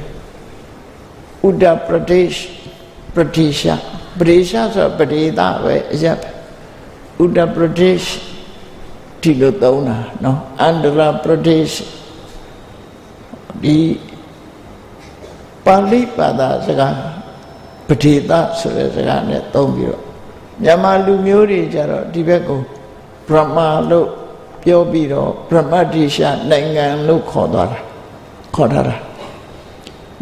ဥဒ္ဒပရဒေရှပရဒေရှပရိရှဆိုပရိသပဲအရပ်ဥဒ္ဒပ ရဒေရှဒီလိုသုံးတာနော်အန္ဒရာပရဒေရှဒီပါဠိဘာသာစကားပဋိသဆိုတဲ့စကားနဲ့သုံးပြီးတော့မြန်မာလူမျိုးတွေကြတော့ဒီဘက်ကိုဗြဟ္မာလို့ပြောပြီးတော့ဗြဟ္မတိရှနိုင်ငံလို့ခေါ်သွားတာခေါ်ထားတာ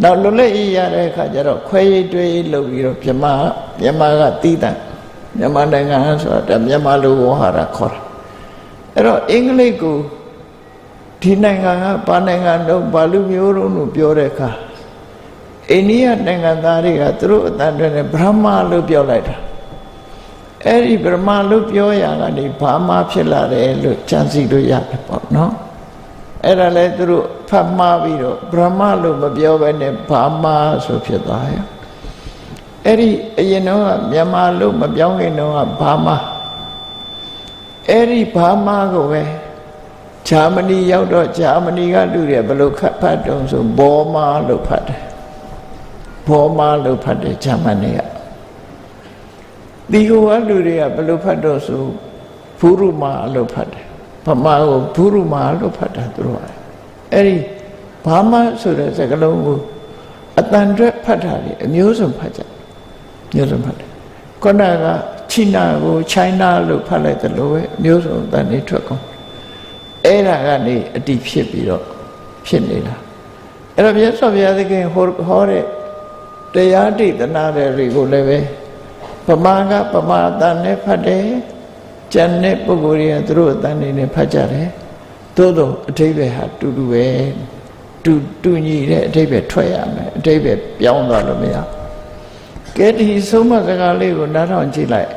နောက်လွတ်လပ်ရေးရတဲ့အခါကျတော့ခွဲရည်တွေးလုပ်ပြီးတော့မြန်မာမြန်မာကတီးတန့် မြန်မာနိုင်ငံဆိုတာမြန်မာလူဝဟာရခေါ်တာအဲ့တော့အင်္ဂလိပ်ကိုဒီနိုင်ငံကဘာနိုင်ငံတော့ဘာလူမျိုးတို့လို့ပြောတဲ့အခါအိန္ဒိယနိုင်ငံသားတွေကသူတို့အတန်တွင်ဗြဟ္မာလို့ပြောလိုက်တာအဲ့ဒီဗြဟ္မာလို့ပြောရကနေဘာမှဖြစ်လာတယ်လို့ကြံစီလို့ရတယ်ပေါ့နော်အဲ့ဒါလဲသူတို့ဖတ်မှားပြီးတော့ဗြဟ္မာလို့မပြောဘဲနဲ့ဘာမှဆိုဖြစ်သွားရဲ့ အဲ့ဒီအရင်တော့မြန်မာလို့မပြောင်းခင်တော့ဘာမှအဲ့ဒီဘာမှကိုပဲဂျာမနီရောက်တော့ဂျာမနီကလူတွေဘယ်လိုဖတ်တုံးဆိုဘောမာလို့ဖတ်တယ်ဘောမာလို့ဖတ်တယ်ဂျာမနီကဒီဟိုကလူတွေကဘယ်လိုဖတ်တော့ဆိုဘုရုမာလို့ဖတ်တယ်ဗမာကိုဘုရုမာလို့ဖတ်တာသူတို့ကအဲ့ဒီဘာမဆိုတဲ့စကားလုံးကိုအတန်တွဲဖတ်တာလေအမျိုးစုံဖတ်ကြ မျိုးစုံဖတ်တယ်ခုနကချိနာကိုချိုင်းနာလို့ဖတ်လိုက်တယ်လို့ပဲအမျိုးစုံအတန်နေထွက်ကုန်အဲ့ဒါကနေအတိဖြစ်ပြီးတော့ဖြစ်နေတာအဲ့တော့မြတ်စွာဘုရားသခင်ဟောဟောတဲ့တရားတိတနာတွေကိုလည်းပဲပမာကပမာတန်နဲ့ဖတ်တယ်ကျန်တဲ့ပုဂ္ဂိုလ်တွေကသူတို့အတန်နေနဲ့ဖတ်ကြတယ်သို့တော့အထိပ္ပယ်ဟာတူတူပဲတူတူညီတဲ့အထိပ္ပယ်ထွက်ရမယ်အထိပ္ပယ်ပြောင်းသွားလို့မရ ကဲဒီဆုံးမစကားလေးကိုနားထောင်ကြည့်လိုက်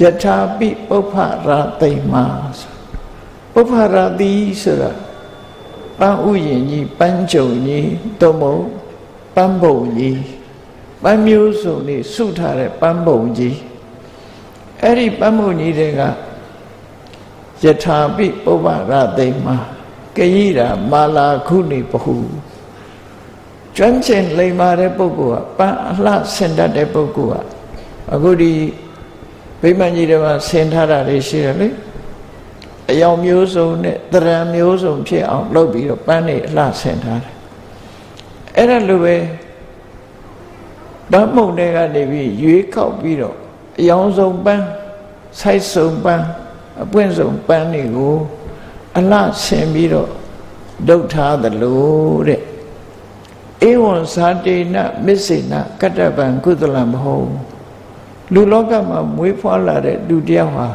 ယထာပိပုပ္ဖရာသိမဆိုပုပ္ဖရာတိဆိုတာပန်းဥယျင်ကြီးပန်းကြုံကြီးတုံမုံပန်းပုံကြီးပန်းမျိုးစုံနေစုထားတဲ့ပန်းပုံကြီးအဲ့ဒီပန်းပုံကြီးတွေကယထာပိပုပ္ပရာသိမကယိရာမာလာခုနေပဟု ကျွမ်းကျင်လိမ္မာတဲ့ပုဂ္ဂိုလ်ကပန်းအလှဆင်တတ်တဲ့ပုဂ္ဂိုလ်ကအခုဒီဗိမာန်ကြီးတွေမှာဆင်ထားတာတွေရှိတယ်လေအယောင်မျိုးစုံနဲ့တရံမျိုးစုံဖြစ်အောင်လုပ်ပြီးတော့ပန်းတွေအလှဆင်ထားတယ်အဲ့ဒါလိုပဲဓမ္မုံတွေကနေပြီးရွေးခောက်ပြီးတော့အယောင်ဆုံးပန်းဆိုက်ဆုံးပန်းအပွင့်ဆုံးပန်းတွေကိုအလှဆင်ပြီးတော့ဒုတ်ထားသလိုတဲ့ ဧဝံဇာတေနမစ္စေနကတ္တပံကုသလံမဟုတ်လူလောကမှာမွေးဖွားလာတဲ့လူတယောက်ဟာ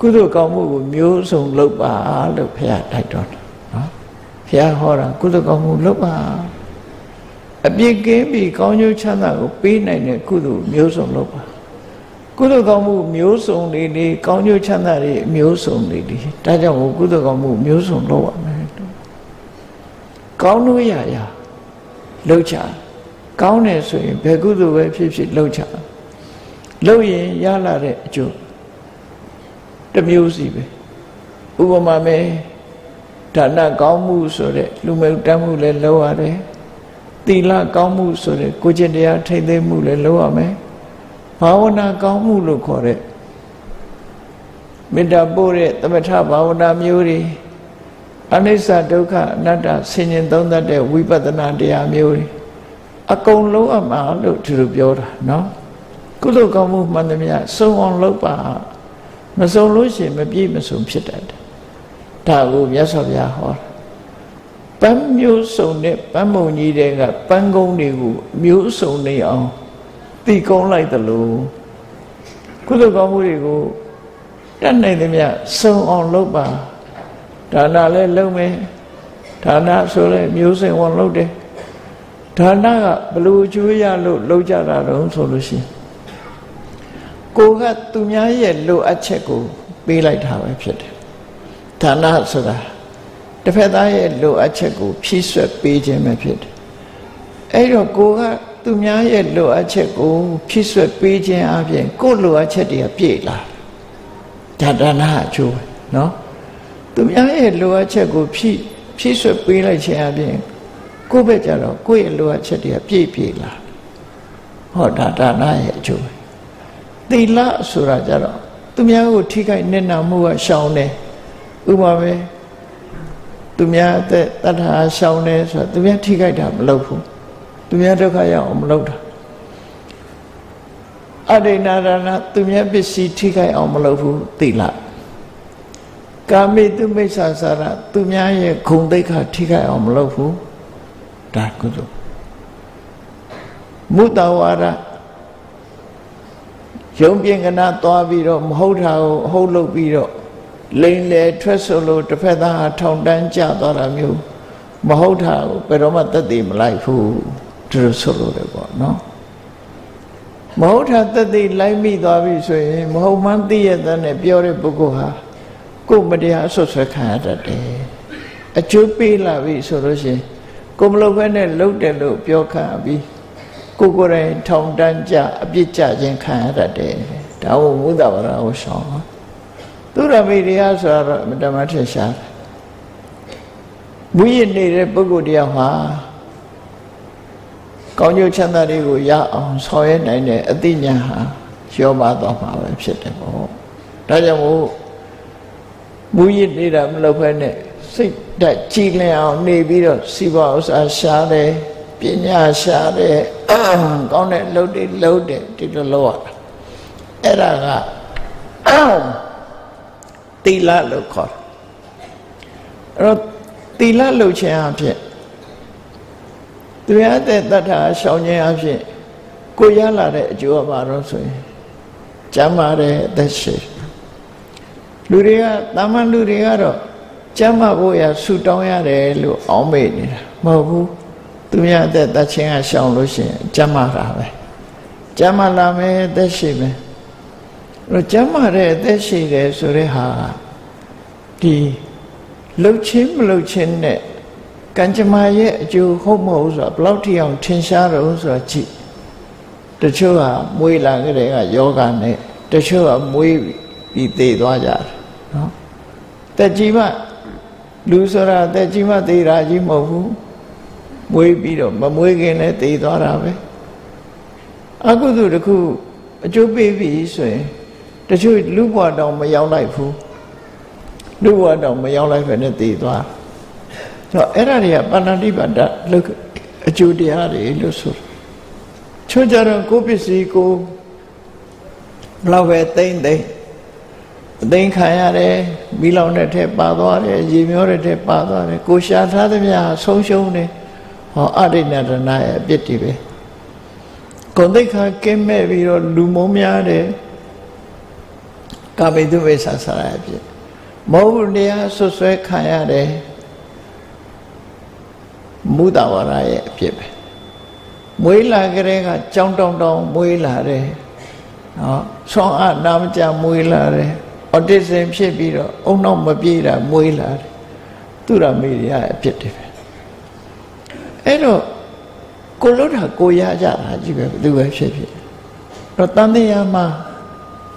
ကုသိုလ်ကောင်းမှုကိုမျိုးစုံလုပ်ပါလို့ဘုရားတိုက်တော်တယ်နော်ဘုရားဟောတာကုသိုလ်ကောင်းမှုလုပ်ပါအပြစ်ကင်းပြီးကောင်းကျိုးချမ်းသာကိုပေးနိုင်တဲ့ကုသိုလ်မျိုးစုံလုပ်ပါကုသိုလ်ကောင်းမှုမျိုးစုံတွေနေကောင်းကျိုးချမ်းသာတွေမျိုးစုံတွေဒီဒါကြောင့်ကုသိုလ်ကောင်းမှုမျိုးစုံလုပ်ရမယ်ကောင်းလို့ရရ လှုပ်ချကောင်းတယ်ဆိုရင်ဘယ်ကုသိုလ်ပဲဖြစ်ဖြစ်လှုပ်ချလှုပ်ရင်ရလာတဲ့အကျိုးတစ်မျိုးစီပဲဥပမာမဲ့ဒါနကောင်းမှုဆိုတဲ့လူမျိုးတတ်မှုလည်းလုပ်ရတယ်သီလကောင်းမှုဆိုတဲ့ကိုကျင့်တရားထိမ့်သိမ်းမှုလည်းလုပ်ရမယ်ဘာဝနာကောင်းမှုလို့ခေါ်တဲ့မေတ္တာပို့တဲ့သမထဘာဝနာမျိုးတွေ အနိစ္စဒုက္ခအနတ္တဆင်ញင်သုံးသပ်တဲ့ဝိပဿနာတရားမျိုးတွေအကုန်လုံးအမှလို့သူတို့ပြောတာနော်ကုသိုလ်ကောင်းမှုမှန်သမျှစုံအောင်လုပ်ပါမစုံလို့ရှိရင်မပြည့်မစုံဖြစ်တတ်တယ်ဒါကိုမြတ်စွာဘုရားဟောပန်းမျိုးစုံတဲ့ပန်းမုံကြီးတွေကပန်းကုန်းတွေကိုမျိုးစုံနေအောင်တီကုန်းလိုက်သလိုကုသိုလ်ကောင်းမှုတွေကိုတတ်နိုင်သမျှစုံအောင်လုပ်ပါ ဒါနလည်းလုပ်မယ်ဒါနဆိုလဲမျိုးစိမ်ဝင်လုပ်တယ်ဒါနကဘလို့အကျိုးရလို့လုပ်ကြတာတော့ဆိုလို့ရှိရင်ကိုကသူများရဲ့လိုအပ်ချက်ကိုပေးလိုက်တာပဲဖြစ်တယ်ဒါနဆိုတာတစ်ဖက်သားရဲ့လိုအပ်ချက်ကိုဖြည့်ဆွက်ပေးခြင်းပဲဖြစ်တယ်အဲ့တော့ကိုကသူများရဲ့လိုအပ်ချက်ကိုဖြည့်ဆွက်ပေးခြင်းအပြင်ကိုလိုအပ်ချက်တွေကပြည့်လာဒါဒါနအကျိုးပဲเนาะ သူများရဲ့လိုအပ်ချက်ကိုဖြည့်ဖြည့်ဆွက်ပေးလိုက်ခြင်းအပြင်ကိုယ့်ဘက်ကျတော့ကိုယ့်ရဲ့လိုအပ်ချက်တွေကပြည့်ပြည့်လာဟောဒါဒါနရဲ့အကျိုးပဲသီလဆိုတာကြတော့သူများကိုထိခိုက်နစ်နာမှုကရှောင်တယ်ဥပမာပဲသူများအသက်တထာရှောင်တယ်ဆိုတာသူများထိခိုက်တာမလုပ်ဘူးသူများဒုက္ခရအောင်မလုပ်တာအဒိဏရဏသူများပစ္စည်းထိခိုက်အောင်မလုပ်ဘူးသီလ ကာမိတုမိစ္ဆာစာရသူများရဲ့ဂုံတိတ်ခါထိခိုက်အောင်မလုပ်ဘူးဒါကုသိုလ်မုတဝါဒယုံပြင်ကနာသွားပြီးတော့မဟုတ်တာကိုဟုတ်လုပ်ပြီးတော့လိန်လေထွက်ဆိုလို့တစ်ဖက်သားထောင်တန်းကြသွားတာမျိုးမဟုတ်တာကိုဘယ်တော့မှသက်သေမလိုက်ဘူးသူတို့ဆိုလို့တယ်ပေါ့နော်မဟုတ်တာသက်သေလိုက်မိသွားပြီဆိုရင်မဟုတ်မှန်းသိရတဲ့နဲ့ပြောတဲ့ပုဂ္ဂိုလ်ဟာ ကိုယ်မတရားဆွဆွဲခံရတတ်တယ်အကျိုးပေးလာပြီဆိုလို့ရှိရင်ကိုမလုပ်ဘဲနဲ့လှုပ်တယ်လို့ပြောခံပြီးကိုကိုယ်တိုင်ထောင်တန်းကြအပြစ်ကြခြင်းခံရတတ်တယ်ဒါဝဝုဒ္ဓဘာသာကိုရှောင်းပါသူရမေတရားဆိုတော့အမတမထင်ရှားတယ်မူရနေတဲ့ပုဂ္ဂိုလ်တရားဟာကောင်းကျိုးချမ်းသာတွေကိုရအောင်ဆောင်ရွက်နိုင်တဲ့အသိဉာဏ်ဟာရောပါသွားမှာပဲဖြစ်တယ်ပေါ့ဒါကြောင့်မို့ မူရနေတာမလုပ်ဖဲနဲ့စိတ်ဓာတ်ကြည်လင်အောင်နေပြီးတော့စီးပွားဥစ္စာရှားတယ်ပညာရှားတယ်ကောင်းတဲ့လုပ်တွေလုပ်တယ်ဒီလိုလုပ်ရတာအဲ့ဒါကသီလလို့ခေါ်တယ်အဲ့တော့သီလလုပ်ခြင်းအဖြစ်သူရတဲ့တတ်တာရှောင်ခြင်းအဖြစ်ကိုရလာတဲ့အကျိုးအပါတော့ဆိုရင်ကျမ်းမာတဲ့အသက်ရှိ လူတွေကတာမန်လူတွေကတော့ကျမ်းမာဖို့ရဆူတောင်းရတယ်လို့အောင်းမေ့နေတာမဟုတ်ဘူးသူများအသက်တတ်ခြင်းကရှောင်လို့ရှိရင်ကျမ်းမာတာပဲကျမ်းမာလာမယ်အသက်ရှိမယ်တော့ကျမ်းမာတဲ့အသက်ရှိတယ်ဆိုတဲ့ဟာဒီလှုပ်ချင်းမလှုပ်ချင်းနဲ့ကံကြမ္မာရဲ့အကျိုးဟုတ်မဟုတ်ဆိုတာဘယ်လောက်ထိအောင်ထင်ရှားတော့ဆိုတာကြည့်တချို့ကမွေးလာကြတဲ့ကယောဂနဲ့တချို့ကမွေးပြီးသေသွားကြတယ် နော်တက်ကြီးမှလူဆိုတာတက်ကြီးမှသေတာကြီးမဟုတ်ဘူးမွေးပြီးတော့မမွေးခင်လည်းသေသွားတာပဲအကုသိုလ်တစ်ခုအကျိုးပေးပြီဆိုရင်တချို့လူဘဝတောင်မရောက်လိုက်ဘူးလူဘဝတောင်မရောက်လိုက်ပဲနဲ့သေသွားဆိုတော့အဲ့ဒါတွေကပါဏာတိပါဒလုအကျိုးတရားတွေလို့ဆိုချွတ်ကြတော့ကိုပစ္စည်းကိုဘလောက်ပဲသိမ့်သိမ့် အသိခံရတယ်မိလောင်တဲ့ထက်ပါသွားတယ်ရေမျောတဲ့ထက်ပါသွားတယ်ကိုရှာထားသမျှဆုံးရှုံးတယ်ဟောအရိဏတနာရဲ့အပြစ်တွေပဲကိုသိခါကင်းမဲ့ပြီးတော့လူမုံများတယ်ကာမိတုဝိဆာဆရာရဲ့အပြစ်မဟုတ်တရားဆွဆွဲခံရတယ်မုဒဝါရရဲ့အဖြစ်ပဲမွေးလာကြတဲ့ကကြောင်းတောင်းတောင်းမွေးလာတယ်နော်ဆွမ်းအနာမကြမွေးလာတယ် အော်တစ်ဆင်ဖြစ်ပြီးတော့အုံနောက်မပြေးတာမွေးလာတယ်သူရမေရရဲ့အဖြစ်တွေပဲအဲ့တော့ကိုလို့တာကိုရကြတာကြီးပဲသူပဲဖြစ်ဖြစ်တော့တန်တရားမှာ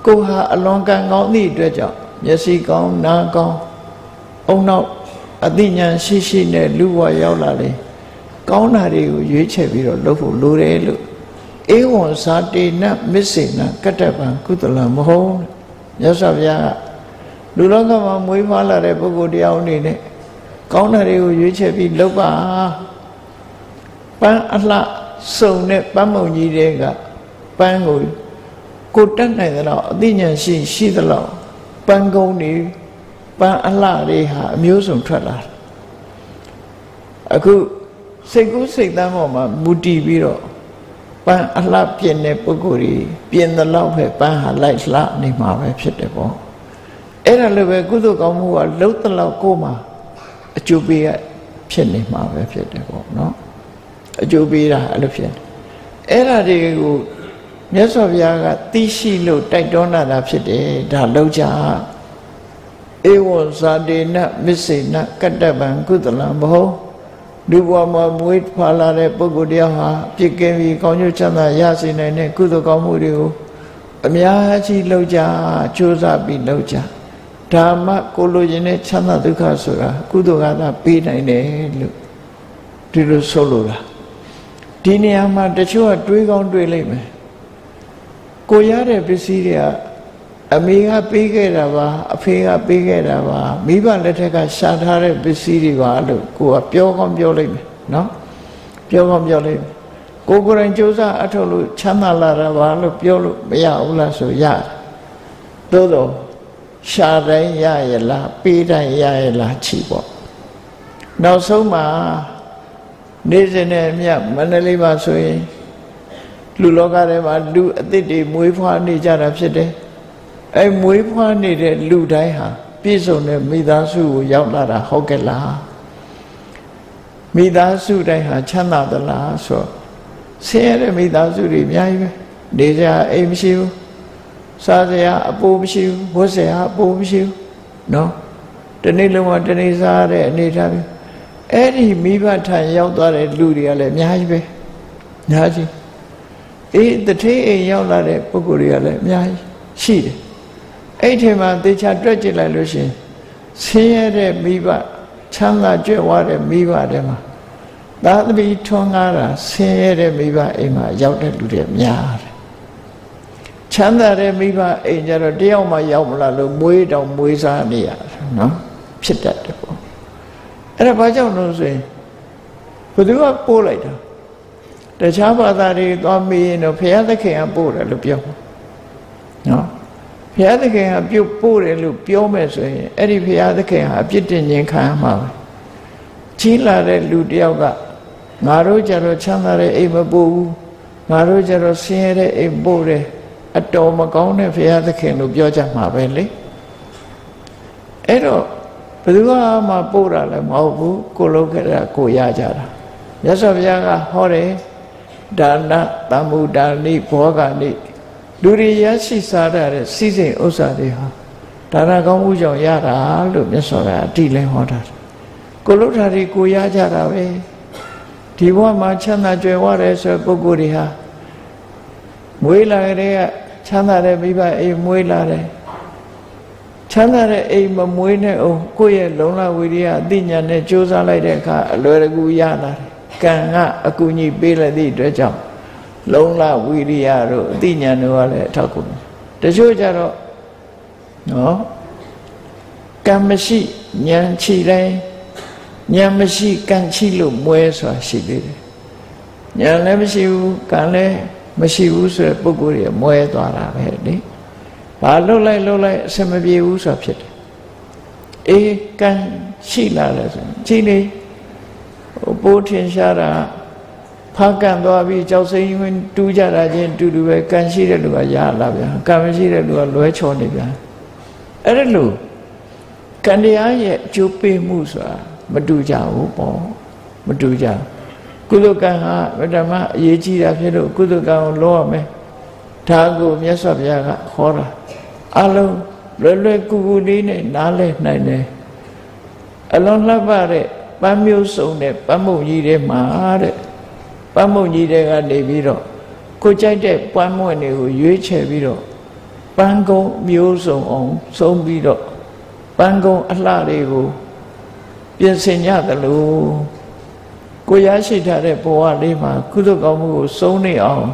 ကိုဟာအလွန်ကံကောင်းသည့်အတွက်ကြောင့်မျက်စိကောင်းနားကောင်းအုံနောက်အသိဉာဏ်ရှိရှိနဲ့လူဘဝရောက်လာတယ်ကောင်းတာတွေကိုရွေးချယ်ပြီးတော့လုပ်ဖို့လိုတယ်လို့ဧဝံဇာတေနမစ္စေနကတ္တပံကုသလမဟုတ် မြတ်စွာဘုရားကလူလောကမှာမွေးဖွားလာတဲ့ပုဂ္ဂိုလ်တရားအနေနဲ့ကောင်းတာတွေကိုရွေးချယ်ပြီးလုပ်ပါပန်းအလှစုံတဲ့ပန်းမုံကြီးတွေကပန်းကိုကိုတက်နိုင်သလောက်အသိဉာဏ်ရှိရှိသလောက်ပန်းကုန်းတွေပန်းအလှတွေဟာအမျိုးစုံထွက်လာတယ်အခုစိတ်ကူးစိတ်သားပေါ်မှာမူတည်ပြီးတော့ ပန်းအလှပြင်းတဲ့ပုဂ္ဂိုလ်ကြီးပြင်းတဲ့လောက်ပဲပန်းဟာလိုက်လှနေမှာပဲဖြစ်တယ်ပေါ့အဲ့ဒါလည်းပဲကုသိုလ်ကောင်းမှုကလှုပ်တဲ့လောက်ကိုမှအကျိုးပေးရဖြစ်နေမှာပဲဖြစ်တယ်ပေါ့နော်အကျိုးပေးတာအဲ့လိုဖြစ်အဲ့ဒါတွေကိုမြတ်စွာဘုရားကသိရှိလို့တိုက်တွန်းလာတာဖြစ်တယ်ဒါလောက်ကြဧဝံဇာတေနမစ္စေနကတ္တဗံကုသလံဘော လူဘဝမှာမွေးဖွာလာတဲ့ပုဂ္ဂိုလ်တရားဟာပြစ်ကင်းပြီးကောင်းကျိုးချမ်းသာရစေနိုင်တဲ့ကုသိုလ်ကောင်းမှုတွေကိုအများကြီးလုပ်ကြကြိုးစားပြီးလုပ်ကြဓမ္မကိုလိုချင်တဲ့ချမ်းသာဒုက္ခဆိုတာကုသိုလ်ကသာပေးနိုင်တယ်လို့ဒီလိုဆိုလိုတာဒီနေရာမှာတချို့ကတွေးကောင်းတွေးလိုက်မယ်ကိုရတဲ့ပစ္စည်းတွေက အမေကပေးခဲ့တာပါအဖေကပေးခဲ့တာပါမိဘလက်ထက်ကရှာထားတဲ့ပစ္စည်းတွေပါလို့ကိုကပြောကောင်းပြောလိုက်မယ်နော်ပြောကောင်းပြောလိုက်မယ်ကိုကိုယ်တိုင်စူးစမ်းအထောက်လို့ချမ်းသာလာတာပါလို့ပြောလို့မရဘူးလားဆိုရတယ်သို့တော့ရှာတိုင်းရရလားပေးတိုင်းရရလားချီပေါ့နောက်ဆုံးမှာနေ့စဉ်နဲ့မြတ်မန္တလေးမှာဆိုရင်လူလောကထဲမှာလူအသစ်တွေမွေးဖွားနေကြတာဖြစ်တယ် အဲမွေးဖွားနေတဲ့လူတိုင်းဟာပြည့်စုံတဲ့မိသားစုကိုရောက်လာတာဟုတ်ကဲ့လားမိသားစုတိုင်းဟာချမ်းသာသလားဆိုဆင်းရဲတဲ့မိသားစုတွေအများကြီးပဲနေကြအိမ်မရှိဘူးစားစရာအပိုးမရှိဘူးဝတ်စရာအပိုးမရှိဘူးနော်တနေ့လုံးကတနေ့စားတဲ့အနေထားမျိုးအဲ့ဒီမိဘထံရောက်သွားတဲ့လူတွေကလည်းအများကြီးပဲအများကြီးအေးတထေးအိမ်ရောက်လာတဲ့ပုဂ္ဂိုလ်တွေကလည်းအများကြီးရှိတယ် အဲ့ဒီမှာတေချာတွက်ကြည့်လိုက်လို့ရှင်ဆင်းရဲတဲ့မိဘချမ်းသာကြွယ်ဝတဲ့မိဘတွေမှာသာသမီထွန်းကားတာဆင်းရဲတဲ့မိဘအိမ်မှာရောက်တဲ့လူတွေများတယ်ချမ်းသာတဲ့မိဘအိမ်ကျတော့တယောက်မှရောက်မလာလို့မွေးတောင်မွေးစားနေရတယ်နော်ဖြစ်တတ်တယ်ပေါ့အဲ့ဒါဘာကြောင့်လို့ဆိုရင်ဘယ်သူကပို့လိုက်တာတခြားဘာသာတွေသွားမေးရင်တော့ဘုရားသခင်ကပို့တယ်လို့ပြောနော် ဘုရားသခင်ကပြုတ်ပို့တယ်လို့ပြောမယ်ဆိုရင်အဲ့ဒီဘုရားသခင်ဟာအပြစ်တင်ခြင်းခံရမှာပဲကြီးလာတဲ့လူတယောက်ကငါတို့ကြတော့ချမ်းသာတဲ့အိမ်မပို့ဘူးငါတို့ကြတော့ဆင်းရဲတဲ့အိမ်ပို့တယ်အတော်မကောင်းတဲ့ဘုရားသခင်လို့ပြောကြမှာပဲလေအဲ့တော့ဘယ်သူမှပို့တာလည်းမဟုတ်ဘူးကိုလုံးခဲ့တာကိုရကြတာမြတ်စွာဘုရားကဟောတယ်ဒါနတမ္မုဒါနိဘောဂနိ လူတွေရရှိစားတဲ့စီစဉ်ဥစ္စာတွေဟာဒါနကောင်းမှုကြောင့်ရတာလို့မြတ်စွာဘုရားအတိလဲဟောတာကိုလုထာတွေကိုရကြတာပဲဒီဘဝမှာချမ်းသာကြွယ်ဝတယ်ဆိုပုဂ္ဂိုလ်တွေဟာမွေးလာတဲ့ကချမ်းသာတဲ့မိဘအိမ်မွေးလာတယ်ချမ်းသာတဲ့အိမ်မမွေးနဲ့အောင်ကိုယ့်ရဲ့လုံလဝိရိယအသိဉာဏ်နဲ့ကြိုးစားလိုက်တဲ့အခါအလွယ်တကူရလာတယ်ကံကအကူအညီပေးလိုက်သည့်အတွက်ကြောင့် လုံလဝိရိယတို့အသိဉာဏ်တို့ကလည်းအထောက်ကူတချို့ကြတော့နော်ကံမရှိဉာဏ်ချီတိုင်းဉာဏ်မရှိကံချီလို့မွဲဆိုတာရှိသေးတယ်ဉာဏ်လည်းမရှိဘူးကံလည်းမရှိဘူးဆိုတဲ့ပုဂ္ဂိုလ်တွေမွဲသွားတာပဲလေဘာလှုပ်လိုက်လှုပ်လိုက်အစမပြေဘူးဆိုတာဖြစ်တယ်အေးကံရှိလာတယ်ဆိုရင်ချိန်နေဟိုပိုးထင်ရှားတာ ဖားကန်သွားပြီးကြောက်စိမ့်ဝင်တူးကြတာချင်းတူတူပဲကံရှိတဲ့လူကရလာဗျာကံမရှိတဲ့လူကလွဲချော်နေဗျာအဲ့ဒါလို့ကံတရားရဲ့အကျိုးပေးမှုဆိုတာမတူကြဘူးပေါ့မတူကြကုသကံဟာဓမ္မအရေးကြီးတာဖြစ်လို့ကုသကံကိုလောရမယ်ဒါကိုမြတ်စွာဘုရားကဟောတာအလုံးလွယ်လွယ်ကူကူလေးနဲ့နားလဲနိုင်တယ်အလုံးလှပတဲ့ပန်းမျိုးစုံတဲ့ပန်းမုံကြီးတွေမှာတဲ့ ပန်းမုံကြီးတွေကနေပြီးတော့ကိုကြိုက်တဲ့ပန်းမွင့်တွေကိုရွေးချယ်ပြီးတော့ပန်းကုန်းမျိုးစုံအောင်ဆုံးပြီးတော့ပန်းကုန်းအလှတွေကိုပြင်ဆင်ကြသလိုကိုရရှိထားတဲ့ဘဝလေးမှာကုသိုလ်ကောင်းမှုကိုစုံနေအောင်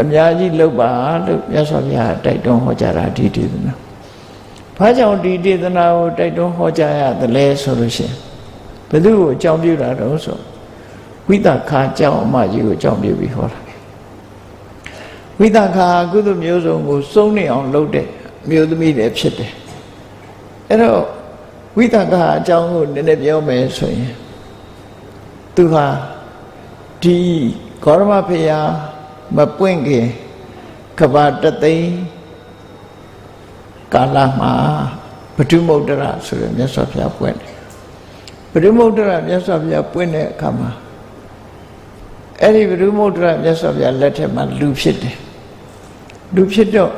အများကြီးလုပ်ပါလို့မြတ်စွာဘုရားတိုက်တွန်းဟောကြားတာဒီဒေသနာ။ဘာကြောင့်ဒီဒေသနာကိုတိုက်တွန်းဟောကြားရသလဲဆိုလို့ရှိရင်ဘယ်သူကိုအကြောင်းပြုတာတော့ဆို ဝိသခာကြောင့်အမကြီးကိုအကြောင်းပြုပြီးဟောတာ။ဝိသခာကုသိုလ်မျိုးစုံကိုစုံနေအောင်လုပ်တဲ့မျိုးသမီးလည်းဖြစ်တယ်။အဲ့တော့ဝိသခာအကြောင်းကိုနည်းနည်းပြောမယ်ဆိုရင်သူဟာဒီဂေါရမဖရာမပွင့်ခင်ကဘာတသိန်းကာလမှာပထုမုဒ္ဒရာဆိုရမြတ်စွာဘုရားပွင့်တယ်ပထုမုဒ္ဒရာမြတ်စွာဘုရားပွင့်တဲ့အခါမှာ အဲ့ဒီပထုမုဒ္ဒရာမြတ်စွာဘုရားလက်ထက်မှာလူဖြစ်တယ်လူဖြစ်တော့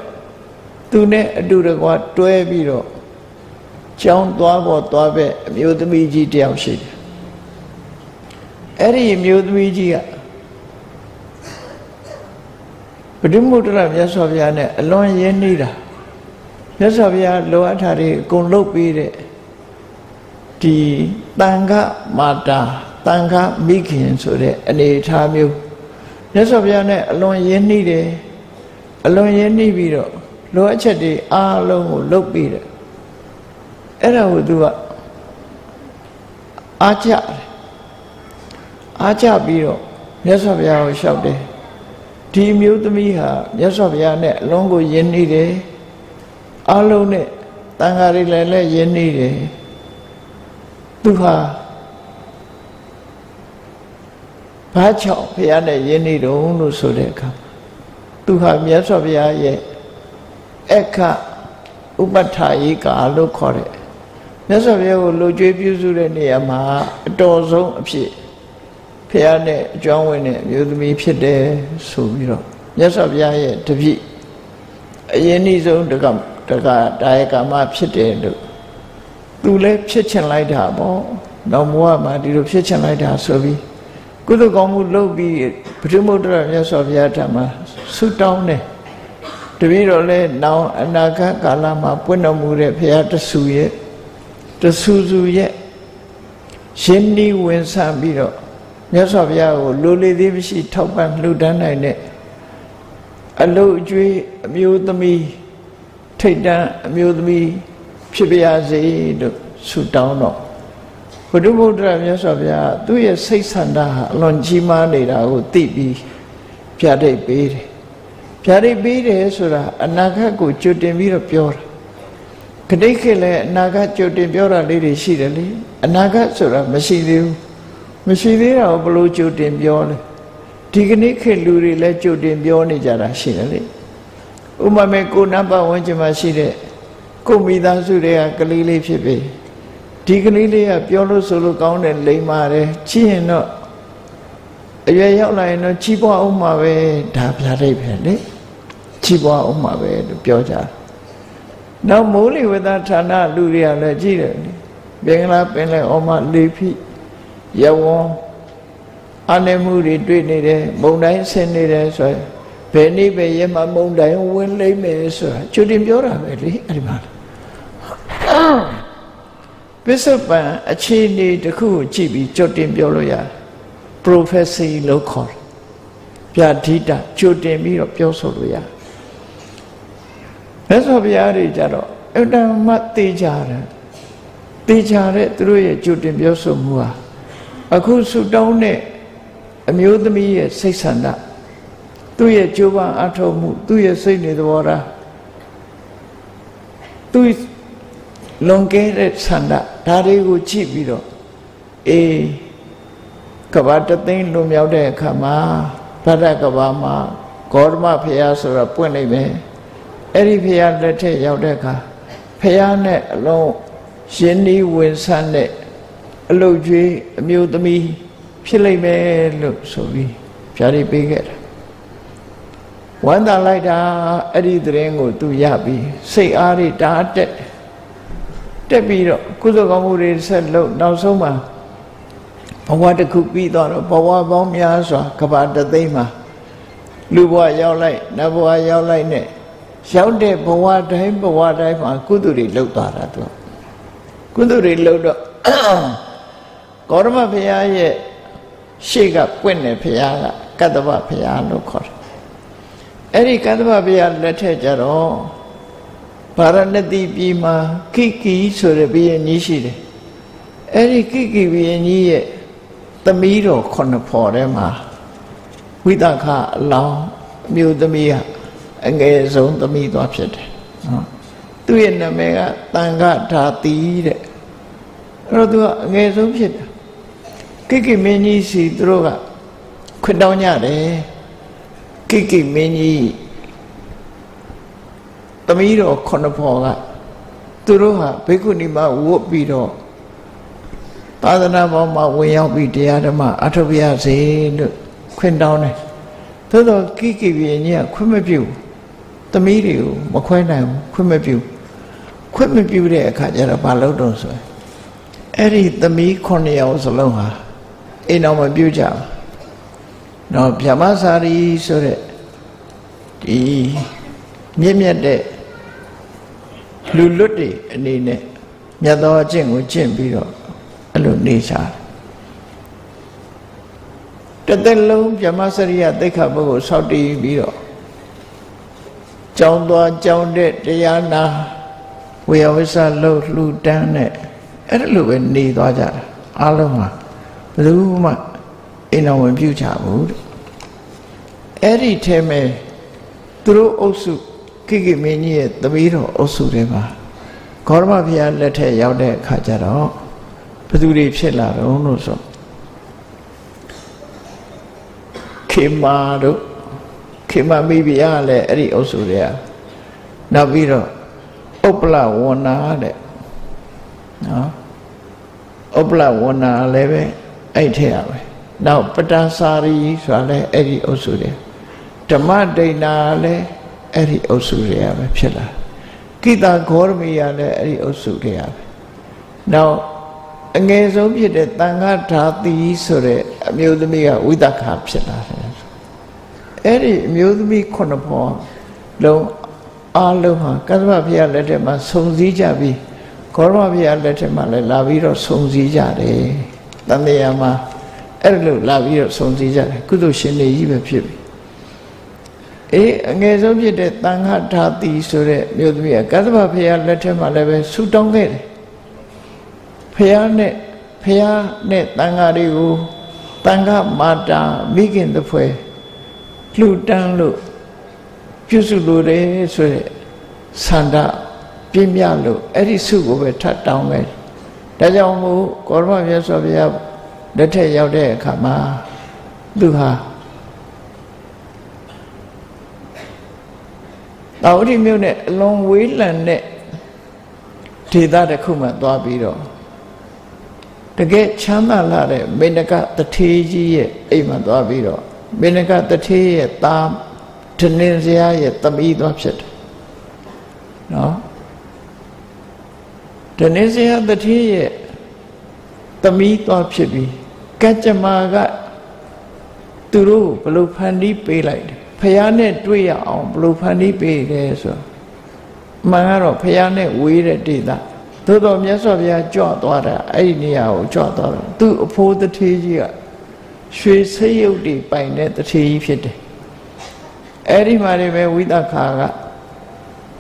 သူနဲ့အတူတကွာတွဲပြီးတော့ကျောင်းသွားပေါ်သွားပဲအမျိုးသမီးကြီးတယောက်ရှိတယ်အဲ့ဒီအမျိုးသမီးကြီးကပဋိမုဒ္ဒရမြတ်စွာဘုရားနဲ့အလွန်ရင်းနှီးတာမြတ်စွာဘုရားလိုအပ်တာတွေအကုန်လုပ်ပြီးတဲ့ဒီတန်ခမာတာ တန်ခမိခင်ဆိုတဲ့အနေအထားမျိုးမြတ်စွာဘုရားနဲ့အလွန်ရင်းနှီးတယ်အလွန်ရင်းနှီးပြီးတော့လိုအပ်ချက်တွေအားလုံးကိုလုပ်ပြီးတယ်အဲ့ဒါကိုသူကအားကြတယ်အားကြပြီးတော့မြတ်စွာဘုရားကိုလျှောက်တယ်ဒီမျိုးသမီးဟာမြတ်စွာဘုရားနဲ့အလုံးကိုယဉ်နေတယ်အလုံးနဲ့တန်ဃာတွေလည်းလည်းယဉ်နေတယ်သူဟာ ဘာကြောင့်ဘုရားနဲ့ယဉ်နေတုံးလို့ဆိုတဲ့အခါသူဟာမြတ်စွာဘုရားရဲ့အခဥပဋ္ဌာယိကာလို့ခေါ်တယ်မြတ်စွာဘုရားကိုလိုကြွေးပြုစုတဲ့နေရာမှာအတော်ဆုံးအဖြစ်ဖះနဲ့အကြောင်းဝင်တဲ့အမျိုးသမီးဖြစ်တယ်ဆိုပြီးတော့မြတ်စွာဘုရားရဲ့တပည့်အရင်နှီးဆုံးတကတကတာယကမဖြစ်တယ်လို့သူလည်းဖြစ်ချင်လိုက်တာပေါ့နောက်ဘဝမှာဒီလိုဖြစ်ချင်လိုက်တာဆိုပြီး ကုသကောင်းမှုလုပ်ပြီးပထမုဒ္ဒရမြတ်စွာဘုရားထံမှာဆုတောင်းတယ်တပည့်တော်လည်းနောင်အနာဂတ်ကာလမှာပွင့်တော်မူတဲ့ဘုရားတဆူရဲ့တဆူဆူရဲ့ရှင်းဤဝင်ဆံပြီးတော့မြတ်စွာဘုရားကိုလိုလေသေးမရှိ ထောက်ပံ့လှူဒန်းနိုင်တဲ့အလုတ်အကျွေးအမျိုးသမီးထိတ်တန်းအမျိုးသမီးဖြစ်ပါစေလို့ဆုတောင်းတော့ ဘုဒ္ဓဘုရားမြတ်စွာဘုရားသူ့ရဲ့စိတ်ဆန္ဒဟာအလွန်ကြီးမားနေတာကိုသိပြီးပြဋိတ်ပေးတယ်ပြဋိတ်ပေးတယ်ဆိုတာအနာဂတ်ကိုကြွတင်ပြီးတော့ပြောတာခဏိခေလည်းအနာဂတ်ကြွတင်ပြောတာလေးတွေရှိတယ်လေအနာဂတ်ဆိုတာမရှိသေးဘူးမရှိသေးတာကိုဘလို့ကြိုတင်ပြောလဲဒီကနေ့ခေတ်လူတွေလည်းကြိုတင်ပြောနေကြတာရှိတယ်လေဥပမာကိုနတ်ပတ်ဝန်းကျင်မှာရှိတဲ့ကိုမိသားစုတွေကကလေးလေးဖြစ်ပြီ ဒီကလေးလေးကပြောလို့ဆိုလို့ကောင်းတယ်လိမ္မာတယ်ချစ်ရင်တော့အရွယ်ရောက်လာရင်တော့ချီးပွားအောင်မှာပဲဒါပြလိုက်ပဲလေချီးပွားအောင်မှာပဲလို့ပြောကြတယ်နောက်မိုးလေဝသဌာနလူတွေကလည်းကြည့်တယ်ဘင်္ဂလားပင်လယ်အော်မှာလေးဖိယဝံအနေမှုတွေတွေ့နေတယ်မုံတိုင်းဆင်းနေတယ်ဆိုရင်ဘယ်နည်းပဲရဲမှာမုံတိုင်းဝင်လိမ့်မယ်ဆိုတာချွတ်တင်ပြောတာပဲလေအဲ့ဒီမှာ ပစ္စုပန်အခြေအနေတစ်ခုကိုကြည့်ပြီးကြွတင်ပြောလို့ရတယ် prophecy လို့ခေါ်တယ်ဗျာဒိတာကြွတင်ပြီးတော့ပြောဆိုလို့ရတယ်မြတ်စွာဘုရားတွေကြတော့အတ္တမသိကြတယ်သိကြတဲ့သူတို့ရဲ့ကြွတင်ပြောဆိုမှုဟာအခုဆုတောင်းတဲ့အမျိုးသမီးရဲ့စိတ်ဆန္ဒသူ့ရဲ့ကြိုးပမ်းအထောက်မှုသူ့ရဲ့စိတ်နေသဘောထားသူ လွန်ကဲတဲ့ဆန္ဒဒါတွေကိုကြည့်ပြီးတော့အေးကဘာတသိန်းလွန်မြောက်တဲ့အခါမှာဗဒ္ဒကဘာမှာဂေါရမဖရာဆိုတာပွင့်လိုက်မယ်အဲ့ဒီဖရာလက်ထက်ရောက်တဲ့အခါဖရာနဲ့အလုံးရင်းနှီးဝင်ဆန်းတဲ့အလုတ်ကျွေးအမျိုးသမီးဖြစ်လိမ့်မယ်လို့ဆိုပြီးဖြားရိပ်ပေးခဲ့တာဝမ်းသာလိုက်တာအဲ့ဒီသတင်းကိုသူရပြီးစိတ်အားတွေတားတက်တ က်ပြီးတော့ကုသိုလ်ကောင်းမှုတွေဆက်လုပ်နောက်ဆုံးမှာဘဝတစ်ခုပြီးတော့ဘဝပေါင်းများစွာကဘာတသိမ့်မှာလူဘဝရောက်လိုက်နတ်ဘဝရောက်လိုက်နဲ့ရောက်တဲ့ဘဝတိုင်းဘဝတိုင်းမှာကုသိုလ်တွေလုပ်သွားတာသူကုသိုလ်တွေလုပ်တော့ဂေါရမဘုရားရဲ့ရှေ့ကပွင့်တဲ့ဘုရားကကတ္တဗဘုရားလို့ခေါ်တယ်အဲ့ဒီကတ္တဗဘုရားလက်ထက်ကြတော့ ဗာရဏသီပြည်မှာခိကိဆိုတဲ့ဘုရင်ကြီးရှိတယ်အဲ့ဒီခိကိဘုရင်ကြီးရဲ့သမီးတော်ခုနှစ်ဖော်ထဲမှာဝိသခအလောင်းအမျိုးသမီးကအငယ်ဆုံးသမီးသွားဖြစ်တယ်နော်သူ့ရဲ့နာမည်ကတန်ခဓာတိတဲ့အဲ့တော့သူကအငယ်ဆုံးဖြစ်တယ်ကိကိမင်းကြီးစီသူတို့ကခွင့်တောင်းကြတယ်ကိကိမင်းကြီး သမီးတော်ခုနှစ်ဖော်ကသူတို့ဟာဘိက္ခုနီမဝတ်ပြီးတော့သာသနာပေါ်မှာဝင်ရောက်ပြီးတရားဓမ္မအထုပ်ရစေလို့ခွင့်တောင်းတယ်သို့တော့ကိကိပြင်းကြီးကခွင့်မပြုသမီးတွေကိုမခွဲနိုင်ဘူးခွင့်မပြုခွင့်မပြုတဲ့အခါကျတော့ဘာလုပ်တော့ဆိုရင်အဲ့ဒီသမီး9ယောက်စလုံးဟာအိမ်တော်မပြုကြဘူးတော့ဗျမစာရီဆိုတဲ့ဒီမြင့်မြတ်တဲ့ လူလွတ်တွေအနေနဲ့မြတ်သောအကျင့်ကိုကျင့်ပြီးတော့အဲ့လိုနေကြတယ်တသက်လုံးဗြဟ္မစရိယသိက္ခာပုဂ္ဂိုလ်ဆောက်တည်ပြီးတော့ကြောင်းသွားကြောင်းတဲ့တရားနာဝေယဝိဆလှုပ်လှူတန်းတဲ့အဲ့လိုပဲနေသွားကြတာအားလုံးမှာဘယ်သူမှအိမ်တော်ဝင်ပြုကြဘူးတဲ့အဲ့ဒီထဲမှာသူတို့အုပ်စု ကိကိမင်းကြီးရဲ့သမီးတော်အုပ်စုတွေမှာဂေါရမဘုရားလက်ထက်ရောက်တဲ့အခါကျတော့ဘယ်သူတွေဖြစ်လာတော့လို့ဆိုခေမာတို့ခေမာမိဖုရားလည်းအဲ့ဒီအုပ်စုတွေကနောက်ပြီးတော့ဥပ္ပလဝဏ္ဏတဲ့နော်ဥပ္ပလဝဏ္ဏလည်းပဲအဲ့ထက်ရပဲနောက်ပတ္တစာရီဆိုတာလည်းအဲ့ဒီအုပ်စုတွေဓမ္မဒိဏလည်း အဲ့ဒီအုပ်စုတွေကပဲဖြစ်လာကိတာဂေါရမီကလည်းအဲ့ဒီအုပ်စုတွေကပဲနောက်အငယ်ဆုံးဖြစ်တဲ့တန်ခါဓာတိဆိုတဲ့အမျိုးသမီးကဝိသခဖြစ်လာတယ်အဲ့ဒီအမျိုးသမီးခုနှစ်ဖော်လုံးအားလုံးဟာကသဗ္ဗဘုရားလက်ထက်မှာစုံစည်းကြပြီးဂေါရမဘုရားလက်ထက်မှာလည်းလာပြီးတော့စုံစည်းကြတယ်တန်တရားမှာအဲ့လိုလာပြီးတော့စုံစည်းကြတယ်ကုသိုလ်ရှင်တွေကြီးပဲဖြစ်ပြီ အေးအငယ်ဆုံးဖြစ်တဲ့တန်ခါဓာတိဆိုတဲ့မြို့သမီးကကသဗ္ဗဘုရားလက်ထက်မှာလည်းပဲဆူတောင်းခဲ့တယ်ဘုရားနဲ့ဘုရားနဲ့တန်ခါတွေကိုတန်ခါမာတာမိခင်တဖွဲလှူတန်းလို့ပြုစုလိုတယ်ဆိုတဲ့ဆန္ဒပြင်းပြလို့အဲ့ဒီစုကိုပဲထပ်တောင်းခဲ့ဒါကြောင့်မို့ကောရမမြတ်စွာဘုရားလက်ထက်ရောက်တဲ့အခါမှာသူဟာ တာဝတိမြို့နဲ့အလွန်ဝေးလံတဲ့ဒေသတစ်ခုမှသွားပြီးတော့တကယ်ချမ်းသာလာတဲ့မေနကတထေးကြီးရဲ့အိမ်မှာသွားပြီးတော့မေနကတထေးရဲ့သားဒနင်းစရာရဲ့သမီးသွားဖြစ်တယ်နော်ဒနင်းစရာတထေးရဲ့သမီးသွားဖြစ်ပြီးကัจจမာကသူတို့ဘလို့ဖန်တီးပေးလိုက်တယ် ဖះနဲ့တွေ့ရအောင်ဘလို့ဖန်တီးပေးတယ်ဆိုမှန်ကတော့ဖះနဲ့ဝေးတဲ့ဒေသသို့တော်မြတ်စွာဘုရားကြွသွားတာအဲ့ဒီနေရာကိုကြွသွားတာသူ့အဖိုးတထေးကြီးကရွှေဆိပ်ရုပ်တွေပိုင်တဲ့တထေးကြီးဖြစ်တယ်အဲ့ဒီမှာနေပဲဝိသခာက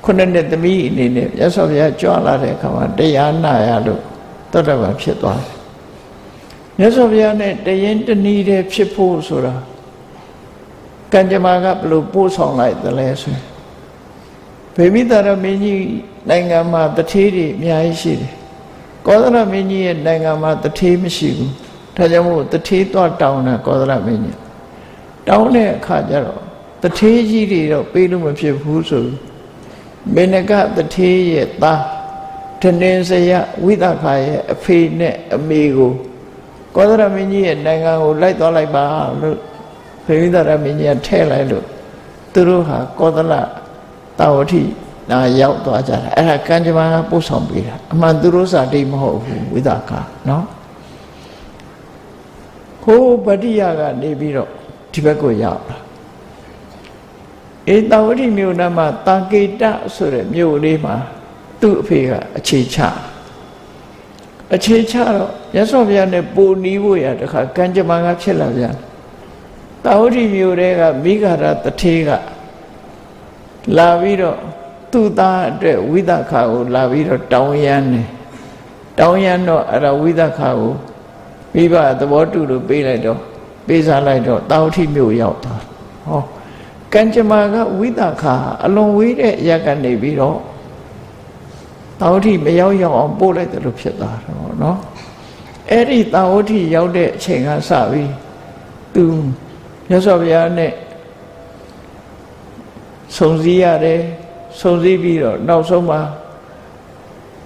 ခုနှစ်နှစ်သမီးအနေနဲ့မြတ်စွာဘုရားကြွလာတဲ့အခါမှာတရားနာရလို့တောတပံဖြစ်သွားတယ်မြတ်စွာဘုရားနဲ့တရင်တနည်းတည်းဖြစ်ဖို့ဆိုတာ ကံကြမ္မာကဘလို့ပို့ဆောင်လိုက်သလဲဆိုရင်ဗေမိတာရမင်းကြီးနိုင်ငံမှာတထေးတွေအများကြီးရှိတယ်ကောသလမင်းကြီးရဲ့နိုင်ငံမှာတထေးမရှိဘူးဒါကြောင့်မို့တထေးသွားတောင်းတာကောသလမင်းကြီးတောင်းတဲ့အခါကျတော့တထေးကြီးတွေတော့ပေးလို့မဖြစ်ဘူးဆိုမေနကတထေးရဲ့သားတနင်္စရဝိသခာရဲ့အဖေနဲ့အမေကိုကောသရမင်းကြီးရဲ့နိုင်ငံကိုလိုက်သွားလိုက်ပါလို့ ဖေဝိသရမင်းကြီးကထဲလိုက်လို့သူတို့ဟာကောသလတာဝတိနာရောက်သွားကြတာအဲ့ဒါကံကြမ္မာကပို့ဆောင်ပေးတာအမှန်သူတို့စာတိတ်မဟုတ်ဘူးဝိသကာနော်ဟိုးပတိယကနေပြီးတော့ဒီဘက်ကိုရောက်လာအေတာဝတိမြို့နာမှာတာကေတဆိုတဲ့မြို့လေးမှာသူ့အဖေကအခြေချအခြေချတော့မြတ်စွာဘုရားနဲ့ပိုနီးဖို့ရတခါကံကြမ္မာကဖြစ်လာပြန်တာ ဝတိမျိုးတွေကမိဂရတထေကလာပြီးတော့သူ့သားအတွက်ဝိသခါကိုလာပြီးတော့တောင်းရမ်းတယ်တောင်းရမ်းတော့အဲ့ဒါဝိသခါကိုမိဘသဘောတူလို့ပေးလိုက်တော့ပေးစားလိုက်တော့တာဝတိမျိုးရောက်သွားဟောကံကြမ္မာကဝိသခါအလွန်ဝေးတဲ့အရာကနေပြီးတော့တာဝတိမရောက်ရောက်အောင်ပို့လိုက်တယ်လို့ဖြစ်သွားတယ်နော်အဲ့ဒီတာဝတိရောက်တဲ့အချိန်ကစပြီးသူ မြတ်စွာဘုရားနဲ့ဆုံစည်းရတယ်ဆုံစည်းပြီးတော့နောက်ဆုံးမှာ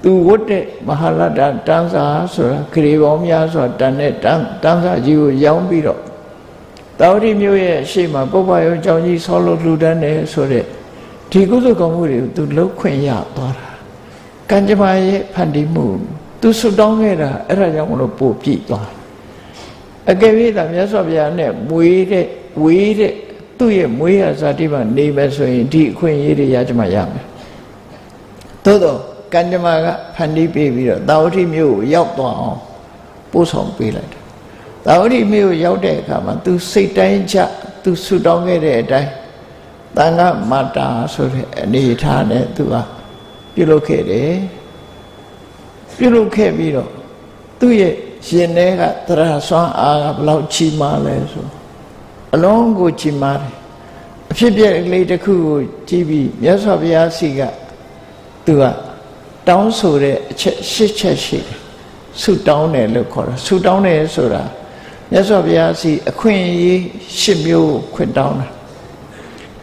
သူဝတ်တဲ့မဟာလတ္တတန်းစာဆိုတာဂရေပေါင်းများစွာတန်တဲ့တန်းတန်းစာကြီးကိုရောင်းပြီးတော့တာဝတိမျိုးရဲ့အရှိမပုပ္ပယောကြောင့်ကြီးဆောလို့လှူဒန်းတယ်ဆိုတဲ့ဒီကုသိုလ်ကောင်းမှုတွေကိုသူလှုပ်ခွင့်ရသွားတာကံကြမ္မာရဲ့ဖန်တီးမှုသူဆွတောင်းခဲ့တာအဲ့ဒါကြောင့်မလို့ပို့ပြည့်သွား အကယ်၍သာမြတ်စွာဘုရားနဲ့မွေးတဲ့ဝေးတဲ့သူ့ရဲ့မွေးရဇာတိမှာနေမယ်ဆိုရင်ဒီအခွင့်အရေးတွေရကြမှာရမယ်သို့တော့ကံကြမ္မာကဖန်တီးပေးပြီးတော့တာဝတိမြို့ကိုရောက်သွားအောင်ပို့ဆောင်ပေးလိုက်တယ်တာဝတိမြို့ကိုရောက်တဲ့အခါမှာသူစိတ်တိုင်းချသူဆုတောင်းခဲ့တဲ့အတိုင်းတန်ခါမာတာဆိုတဲ့အနေထားနဲ့သူကပြုလုပ်ခဲ့တယ်ပြုလုပ်ခဲ့ပြီးတော့သူ့ရဲ့ ရှင်ထဲကသရဆွမ်းအားကဘလောက်ချီးမားလဲဆိုအလုံးကိုချီးမားတယ်အဖြစ်ပြက်ကလေးတစ်ခုကိုကြည့်ပြီးမြတ်စွာဘုရားစီကသူကတောင်းဆိုတဲ့အချက်ရှစ်ချက်ရှိတယ်ဆုတောင်းတယ်လို့ခေါ်တာဆုတောင်းတယ်ဆိုတာမြတ်စွာဘုရားစီအခွင့်အရေးရှစ်မျိုးကိုခွင့်တောင်းတာ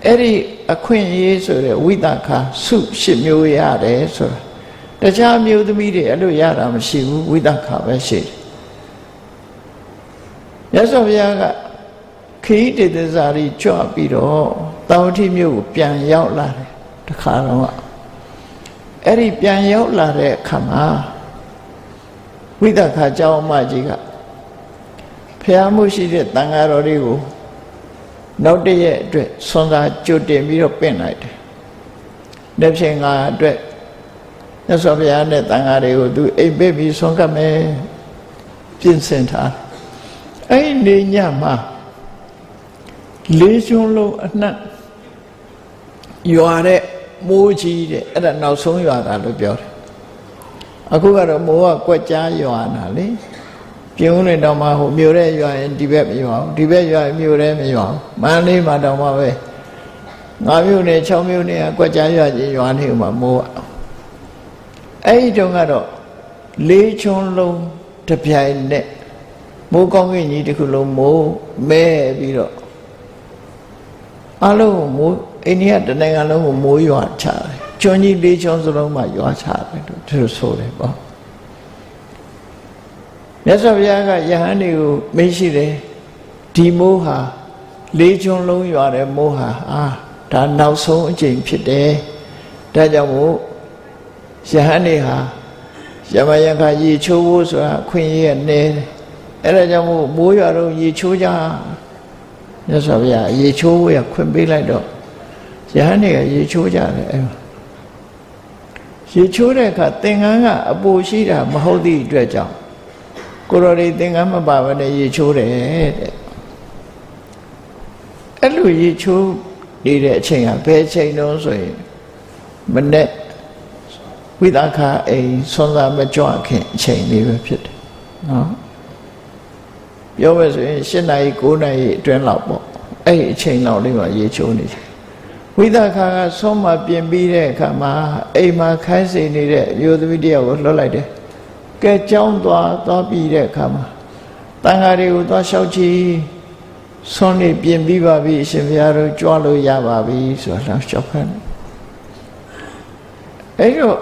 အဲ့ဒီအခွင့်အရေးဆိုတဲ့ဝိသခာဆုရှစ်မျိုးရတယ်ဆိုတာတခြားမျိုးသမီးတွေအဲ့လိုရတာမရှိဘူးဝိသခာပဲရှိတယ် မြတ်စွာဘုရားကခိတေသဇာရီကြွပြီးတော့တာဝတိမြို့ကိုပြန်ရောက်လာတယ်တခါတော့အဲ့ဒီပြန်ရောက်လာတဲ့အခါမှာဝိသခာကျောင်းမကြီးကဖျားမှုရှိတဲ့တန်ဃာတော်တွေကိုနောက်တည့်ရဲ့အတွက်ဆွမ်းသာကြိုတင်ပြီးတော့ပင့်လိုက်တယ်။လက်ဖြင့်ငါအတွက်မြတ်စွာဘုရားနဲ့တန်ဃာတွေကိုသူအိပ်ပစ်ပြီးဆွမ်းကပ်မယ်ပြင်ဆင်ထား။ အဲ့ဒီနေညမှာလေးကျွန်းလုံးအနှံ့ရွာတဲ့မိုးကြီးတဲ့အဲ့ဒါနောက်ဆုံးရွာတာလို့ပြောတယ်အခုကတော့မိုးကကွက်ကြားရွာတာလေပြင်းဦးနေတော့မှဟိုမြို့တဲ့ရွာရင်ဒီဘက်မရွာဘူးဒီဘက်ရွာရင်မြို့တဲ့မရွာဘူးမန္တလေးမှာတော့မှပဲငါမြို့နယ်6မြို့နယ်ကကွက်ကြားရွာကြီးရွာနေဥမှာမိုးကအဲ့ဒီတုန်းကတော့လေးချွန်းလုံးတပြိုင်နဲ့ မိုးကောင်းကင်ကြီးတစ်ခုလုံးမိုးမဲပြီးတော့အလုံးမိုးအိန္ဒိယတနိုင်ငံလုံးကိုမိုးရွာချတယ်ကျွန်းကြီးလေးကျွန်းစလုံးမှာရွာချတယ်လို့သူတို့ဆိုတယ်ပေါ့မြတ်စွာဘုရားကယဟန်တွေကိုမေးရှိတယ်ဒီမိုးဟာလေးကျွန်းလုံးရွာတဲ့မိုးဟာအာဒါနောက်ဆုံးအချိန်ဖြစ်တယ်ဒါကြောင့်မို့ယဟန်တွေဟာယမယခရေချိုးဖို့ဆိုတာခွင့်ရရနေတယ် အဲ့ဒါကြောင့်မို့မိုးရွာတော့ရေချိုးကြမြတ်စွာဘုရားရေချိုးဖို့ရခွင့်ပေးလိုက်တော့ယဟန်တွေကရေချိုးကြတယ်အဲ့မှာရေချိုးတဲ့အခါသင်္ကန်းကအပူရှိတာမဟုတ်သည့်အတွက်ကြောင့်ကိုရော်ဒီသင်္ကန်းမပါဘဲနဲ့ရေချိုးတယ်တဲ့အဲ့လိုရေချိုးနေတဲ့အချိန်ကဘယ်အချိန်တုန်းဆိုရင်မနေ့ဝိသခာအိမ်ဆွမ်းသာမကြွခင်အချိန်လေးပဲဖြစ်တယ်နော် ပြောမယ်ဆိုရင်၈နာရီ9နာရီအတွင်းလောက်ပေါ့အဲ့ဒီအချိန်လောက်လေးမှာရေချိုးနေတယ်ဝိသခာကဆုံးမပြင်ပြီးတဲ့အခါမှာအိမ်မှာခိုင်းစေနေတဲ့အမျိုးသမီးတယောက်ကိုလွှတ်လိုက်တယ်။ကဲကြောင်းသွားသွားပြီးတဲ့အခါမှာတန်ဃာတွေကိုသွားလျှောက်ချီဆုံးနေပြင်ပြီးပါပြီအရှင်ဘုရားတို့ကြွလို့ရပါပြီဆိုတာလျှောက်ခိုင်းတယ်။အဲ့တော့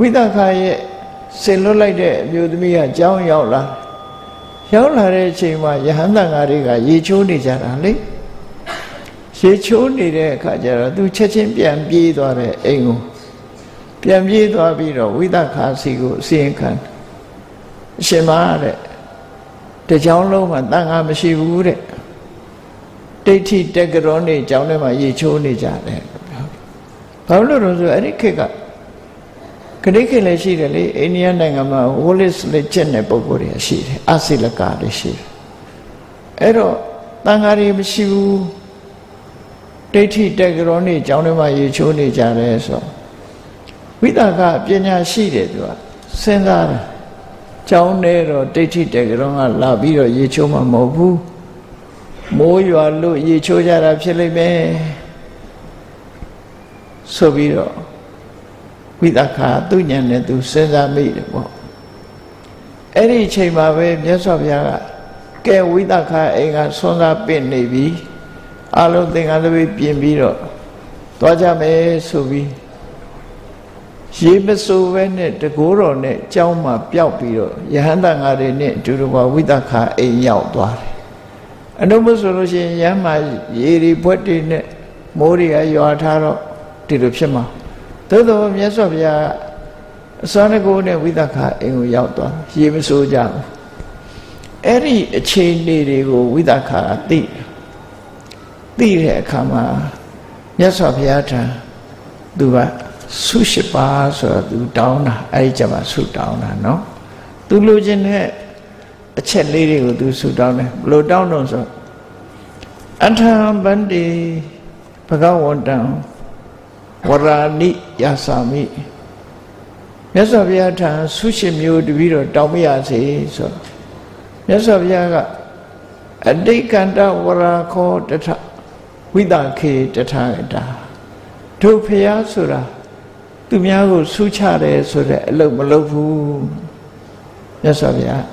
ဝိသခာရဲ့ဆင်လွတ်လိုက်တဲ့အမျိုးသမီးကကြောင်းရောက်လာ ရောက်လာတဲ့အချိန်မှာယဟန်တန်ဃာတွေကရေချိုးနေကြတာလေ။ရေချိုးနေတဲ့အခါကျတော့သူချက်ချင်းပြန်ပြေးသွားတဲ့အိမ်ကိုပြန်ပြေးသွားပြီးတော့ဝိသခါစီကိုအစီရင်ခံအရှင်မတဲ့တကြောင်လုံးမှာတန်ခါမရှိဘူးတဲ့ဒိဋ္ဌိတက္ကရောနေကြောင်းထဲမှာရေချိုးနေကြတယ်ဘာလို့လဲဆိုအဲ့ဒီခေတ်က ခဏခေတ်လည်းရှိတယ်လေအိန္ဒိယနိုင်ငံမှာဝလစ်လည်းကျင့်တဲ့ပုံကိုယ်တွေရှိတယ်အစိလကာတွေရှိတယ်အဲ့တော့တန်ဃာတွေမရှိဘူးဒိဋ္ဌိတက်ကြောနေကျောင်းထဲမှာရေချိုးနေကြတယ်ဆိုဝိသကပညာရှိတယ်သူကစဉ်းစားတယ်ကျောင်းထဲတော့ဒိဋ္ဌိတက်ကြောကလာပြီးတော့ရေချိုးမှမဟုတ်ဘူးမိုးရွာလို့ရေချိုးကြတာဖြစ်လိမ့်မယ်ဆိုပြီးတော့ ဝိသခာသူညံနဲ့သူစဉ်းစားမိတယ်ပေါ့အဲ့ဒီအချိန်မှာပဲမြတ်စွာဘုရားကကဲဝိသခာအိမ်ကဆွမ်းစားပင့်နေပြီအလုံးသင်္ကန်းလေးပြင်ပြီးတော့သွားကြမယ်ဆိုပြီးရေမစိုးပဲနဲ့တကိုးတော်နဲ့ကြောင်းမှာပျောက်ပြီးတော့ယဟန်တန်ဃာတွေနဲ့အတူတူဝိသခာအိမ်ရောက်သွားတယ်အနုမဆိုလို့ရှိရင်ရမ်းမှာရေတွေဘွက်တွေနဲ့မိုးတွေကရွာထားတော့ဒီလိုဖြစ်မှာ သို့တော်မြတ်စွာဘုရားအစွမ်းတကိုးနဲ့ဝိသခာအိမ်ကိုရောက်သွားရေမစိုးကြဘူးအဲ့ဒီအခြေအနေတွေကိုဝိသခာသိသိတဲ့အခါမှာမြတ်စွာဘုရားထံသူကဆုရှိပါဆိုတော့သူတောင်းတာအဲ့ဒီကြမှာဆုတောင်းတာနော်သူလိုချင်တဲ့အချက်လေးတွေကိုသူဆုတောင်းတယ်ဘလို့တောင်းတော့ဆိုအထံဗန္တိဘဂဝန္တံ ဝရာနိယာစာမိမြတ်စွာဘုရားထံဆုရှိမျိုးတပြီးတော့တောင်းမရစေဆိုမြတ်စွာဘုရားကအတိတ်ကန္တဝရာခောတထဝိတခေတထတာတို့ဖျားဆိုတာသူများကိုဆူချတယ်ဆိုတဲ့အလုပ်မလုပ်ဘူးမြတ်စွာဘုရား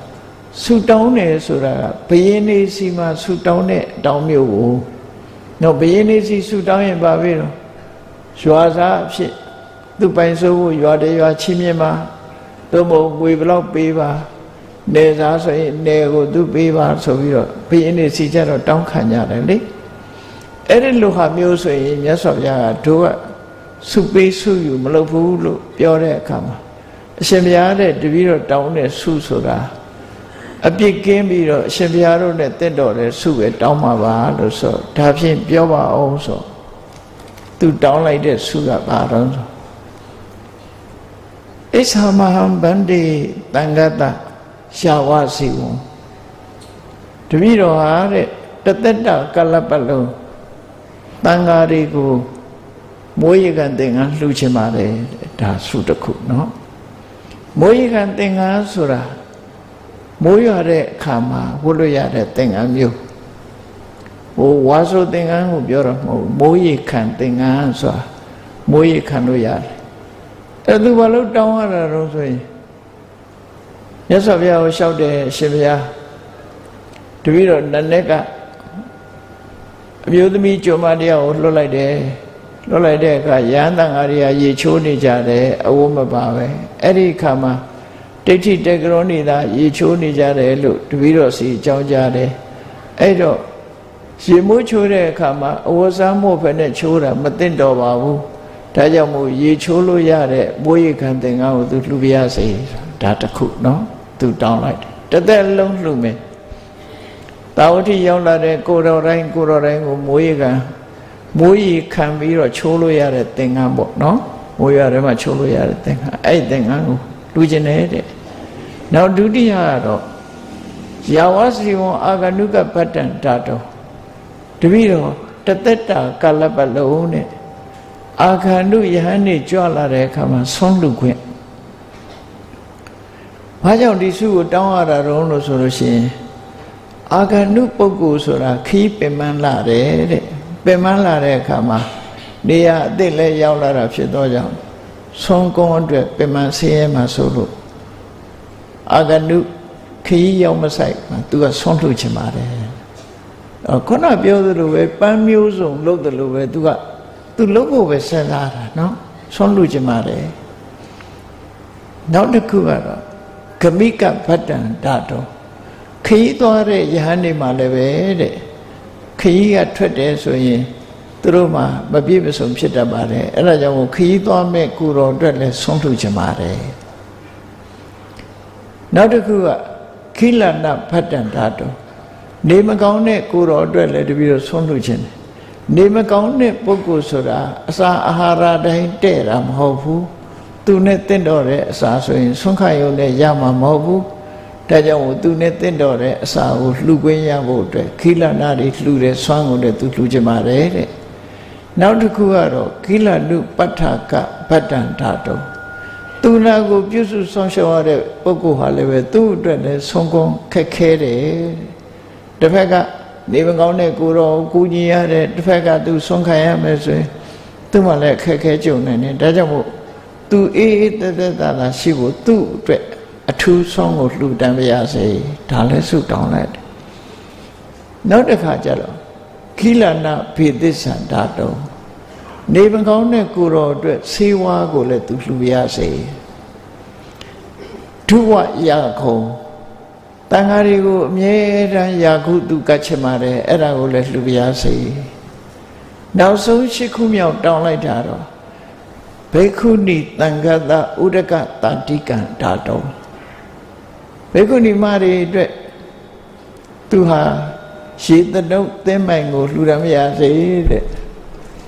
ဆူတောင်းတယ်ဆိုတာကဘယင်းနေစီမှာဆူတောင်းတဲ့အတောင်းမျိုးကိုတော့ဘယင်းနေစီဆူတောင်းရင်ပါပြီတော့ ရွာစားအဖြစ်သူပိုင်ဆိုးဖို့ရွာတရွာချင်းမြင်ပါသို့မဟုတ်ငွေဘလောက်ပေးပါနေစားဆိုရင်နေကိုသူပေးပါဆိုပြီးတော့ဘယင်းနေစီကြတော့တောင်းခံကြတယ်လေအဲ့ဒီလိုဟာမျိုးဆိုရင်မြတ်စွာဘုရားကတို့ကစုပေးစုယူမလုပ်ဘူးလို့ပြောတဲ့အခါမှာအရှင်ဘုရားတဲ့တပည့်တော်တောင်းတဲ့စုဆိုတာအပြစ်ကင်းပြီးတော့အရှင်ဘုရားတို့နဲ့တင့်တော်တဲ့စုပဲတောင်းမှာပါလို့ဆိုဒါဖြင့်ပြောပါအောင်ဆို သူတောင်းလိုက်တဲ့စုကဘာတော့ဆိုဣစ္ဆာမဟံဗန္တိတန်ဂတရှာဝစီဝံတပည့်တော်ဟာတဲ့တသက်တာကလပ်ပတ်လုံးတန်ဃာတွေကိုမိုးရေကန်သင်္ကန်းလှူချင်ပါတယ်ဒါစုတစ်ခုနော်မိုးရေကန်သင်္ကန်းဆိုတာမိုးရွာတဲ့အခါမှာဝတ်လို့ရတဲ့သင်္ကန်းမျိုး ဟိုဝါဆိုသင်္ကန်းကိုပြောတော့မဟုတ်မိုးရေခံသင်္ကန်းဆိုတာမိုးရေခံလို့ရတယ်အဲ့သူဘာလို့တောင်းရတာတော့ဆိုရင်မြတ်စွာဘုရားကိုလျှောက်တယ်ရှင်ဘုရားတပည့်တော်နတ်ကအမျိုးသမီးကျုံမတရားကိုလွတ်လိုက်တယ်လွတ်လိုက်တဲ့အခါရဟန်းတန်ဃာတွေကရေချိုးနေကြတယ်အဝတ်မပါပဲအဲ့ဒီအခါမှာဒိဋ္ဌိတက္ကရောနေတာရေချိုးနေကြတယ်လို့တပည့်တော်စီအကြောင်းကြားတယ်အဲ့တော့ ရေမိုးချိုးတဲ့အခါမှာအဝတ်စားမို့ဖက်နဲ့ချိုးတာမသိတော့ပါဘူးဒါကြောင့်မို့ရေချိုးလို့ရတဲ့မိုးရေခံသင်္ကန်းကိုသူလှူပြရစေဒါတခုနော်သူတောင်းလိုက်တယ်တသက်လုံးလှူမယ်တာဝတိရောက်လာတဲ့ကိုတော်တိုင်းကိုတော်တိုင်းကိုမိုးရေခံမိုးရေခံပြီးတော့ချိုးလို့ရတဲ့သင်္ကန်းပေါ့နော်မိုးရွာထဲမှာချိုးလို့ရတဲ့သင်္ကန်းအဲ့ဒီသင်္ကန်းကိုလူကျင်တဲ့နောက်ဒုတိယကတော့ယာဝစီဝံအာဂနုကပတ္တံဓာတော တပည့်တော်တသက်တာကာလပတ်လုံးနဲ့အာခန္ဓုယဟန်နေကြွလာတဲ့အခါမှာဆုံးလူခွင့်ဘာကြောင့်ဒီစုကိုတောင်းရတာတော့လို့ဆိုလို့ရှိရင်အာခန္ဓုပုဂ္ဂိုလ်ဆိုတာခီးပင်ပန်းလာတယ်တဲ့ပင်ပန်းလာတဲ့အခါမှာနေရာအစ်စ်လည်းရောက်လာတာဖြစ်သောကြောင့်ဆုံးကုန်းအတွက်ပင်ပန်းဆင်းရဲမှာဆိုလို့အာဂနုခီးရောက်မဆိုင်မှာသူကဆုံးထုတ်ချင်ပါတယ် ခုနပြောသလိုပဲပန်းမျိုးစုံလုပ်သလိုပဲသူကသူလုပ်ဖို့ပဲစဉ်းစားတာနော်ဆုံးလို့ချင်ပါတယ်နောက်တစ်ခုကတော့ဂမိကဗတ္တံဓာတောခီးသွားတဲ့ယဟန်နေမှာလည်းပဲတဲ့ခီးကထွက်တယ်ဆိုရင်သူတို့မှမပြည့်မစုံဖြစ်တတ်ပါတယ်အဲ့ဒါကြောင့်ခီးသွားမဲ့ကိုတော်အတွက်လည်းဆုံးထုတ်ချင်ပါတယ်နောက်တစ်ခုကခိလနာဖတ်တန်ဓာတု နေမကောင်းတဲ့ကိုတော်အတွက်လည်းတပည့်တော်ဆုံးထုတ်ခြင်းနေမကောင်းတဲ့ပုဂ္ဂိုလ်ဆိုတာအစာအာဟာရတိုင်းတဲ့တာမဟုတ်ဘူးသူနဲ့တင့်တော်တဲ့အစာဆိုရင်ဆွန့်ခရုံနဲ့ရမှာမဟုတ်ဘူးဒါကြောင့်သူနဲ့တင့်တော်တဲ့အစာကိုလှူခွင့်ရဖို့အတွက်ခိလနာတွေလှူတဲ့ဆွမ်းကိုလည်းသူလှူကြပါတယ်တဲ့နောက်တစ်ခုကတော့ခိလနုပဋ္ဌကဗတ္တန္တာတုသူနာကိုပြုစုဆောင်ရှောက်ရတဲ့ပုဂ္ဂိုလ်ဟာလည်းပဲသူ့အတွက်လည်းဆုံးကုန်းခက်ခဲတယ်တ စ်ဖက်ကနေမကောင်းတဲ့ကိုတော်ကိုကြီးရတဲ့တစ်ဖက်ကသူဆုံးခံရမယ်ဆိုရင်သူ့မှာလည်းခက်ခဲကြုံနေတယ်ဒါကြောင့်မို့သူအေးအေးတသက်သာသာရှိဖို့သူ့အတွက်အထူးဆုံးကိုလှူဒန်းပါရစေဒါလည်းဆုတောင်းလိုက်တယ်နောက်တစ်ခါကျတော့ခိလနာဖေသစ္ဆန္ဒတုံနေမကောင်းတဲ့ကိုတော်အတွက်ဆေးဝါးကိုလည်းသူလှူရစေဒုဝရခုံ တန်ဃာတွေကိုအမြဲတမ်းယာခုသူကတ်ချင်ပါတယ်အဲ့ဒါကိုလည်းလှူရစေနောက်ဆုံးရှိခုမြောက်တောင်းလိုက်တာတော့ဘေခုနီတန်ခတဥဒကတာတိကံဒါတုံဘေခုနီမတွေအတွက်သူဟာရေတတုံးသင်းမိုင်ကိုလှူရမရစေတဲ့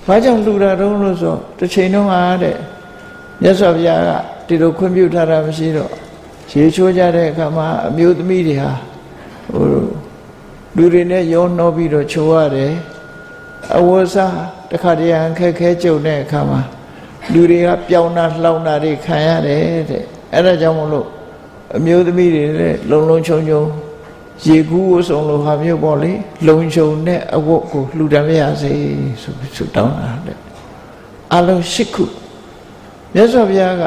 ဘာကြောင့်လှူတာတုံးလို့ဆိုတစ်ချိန်တုန်းကတဲ့မြတ်စွာဘုရားကဒီလိုခွင့်ပြုထားတာမရှိတော့ ရေချိုးကြတဲ့အခါမှာအမျိုးသမီးတွေဟာဟိုလူတွေနဲ့ရောနှောပြီးတော့ချိုးရတယ်အဝတ်စားတခါတည်းအခက်ခဲကြုံတဲ့အခါမှာလူတွေကပြောင်းတာလှောင်တာတွေခံရတယ်တဲ့အဲ့ဒါကြောင့်မလို့အမျိုးသမီးတွေလည်းလုံလုံချုံချုံရေကူးဝဆုံလိုဟာမျိုးပေါ့လေလုံချုံတဲ့အဝတ်ကိုလှူဒန်းရစေဆိုပြီးဆုတောင်းတာတဲ့အလုံး၈ခုမြတ်စွာဘုရားက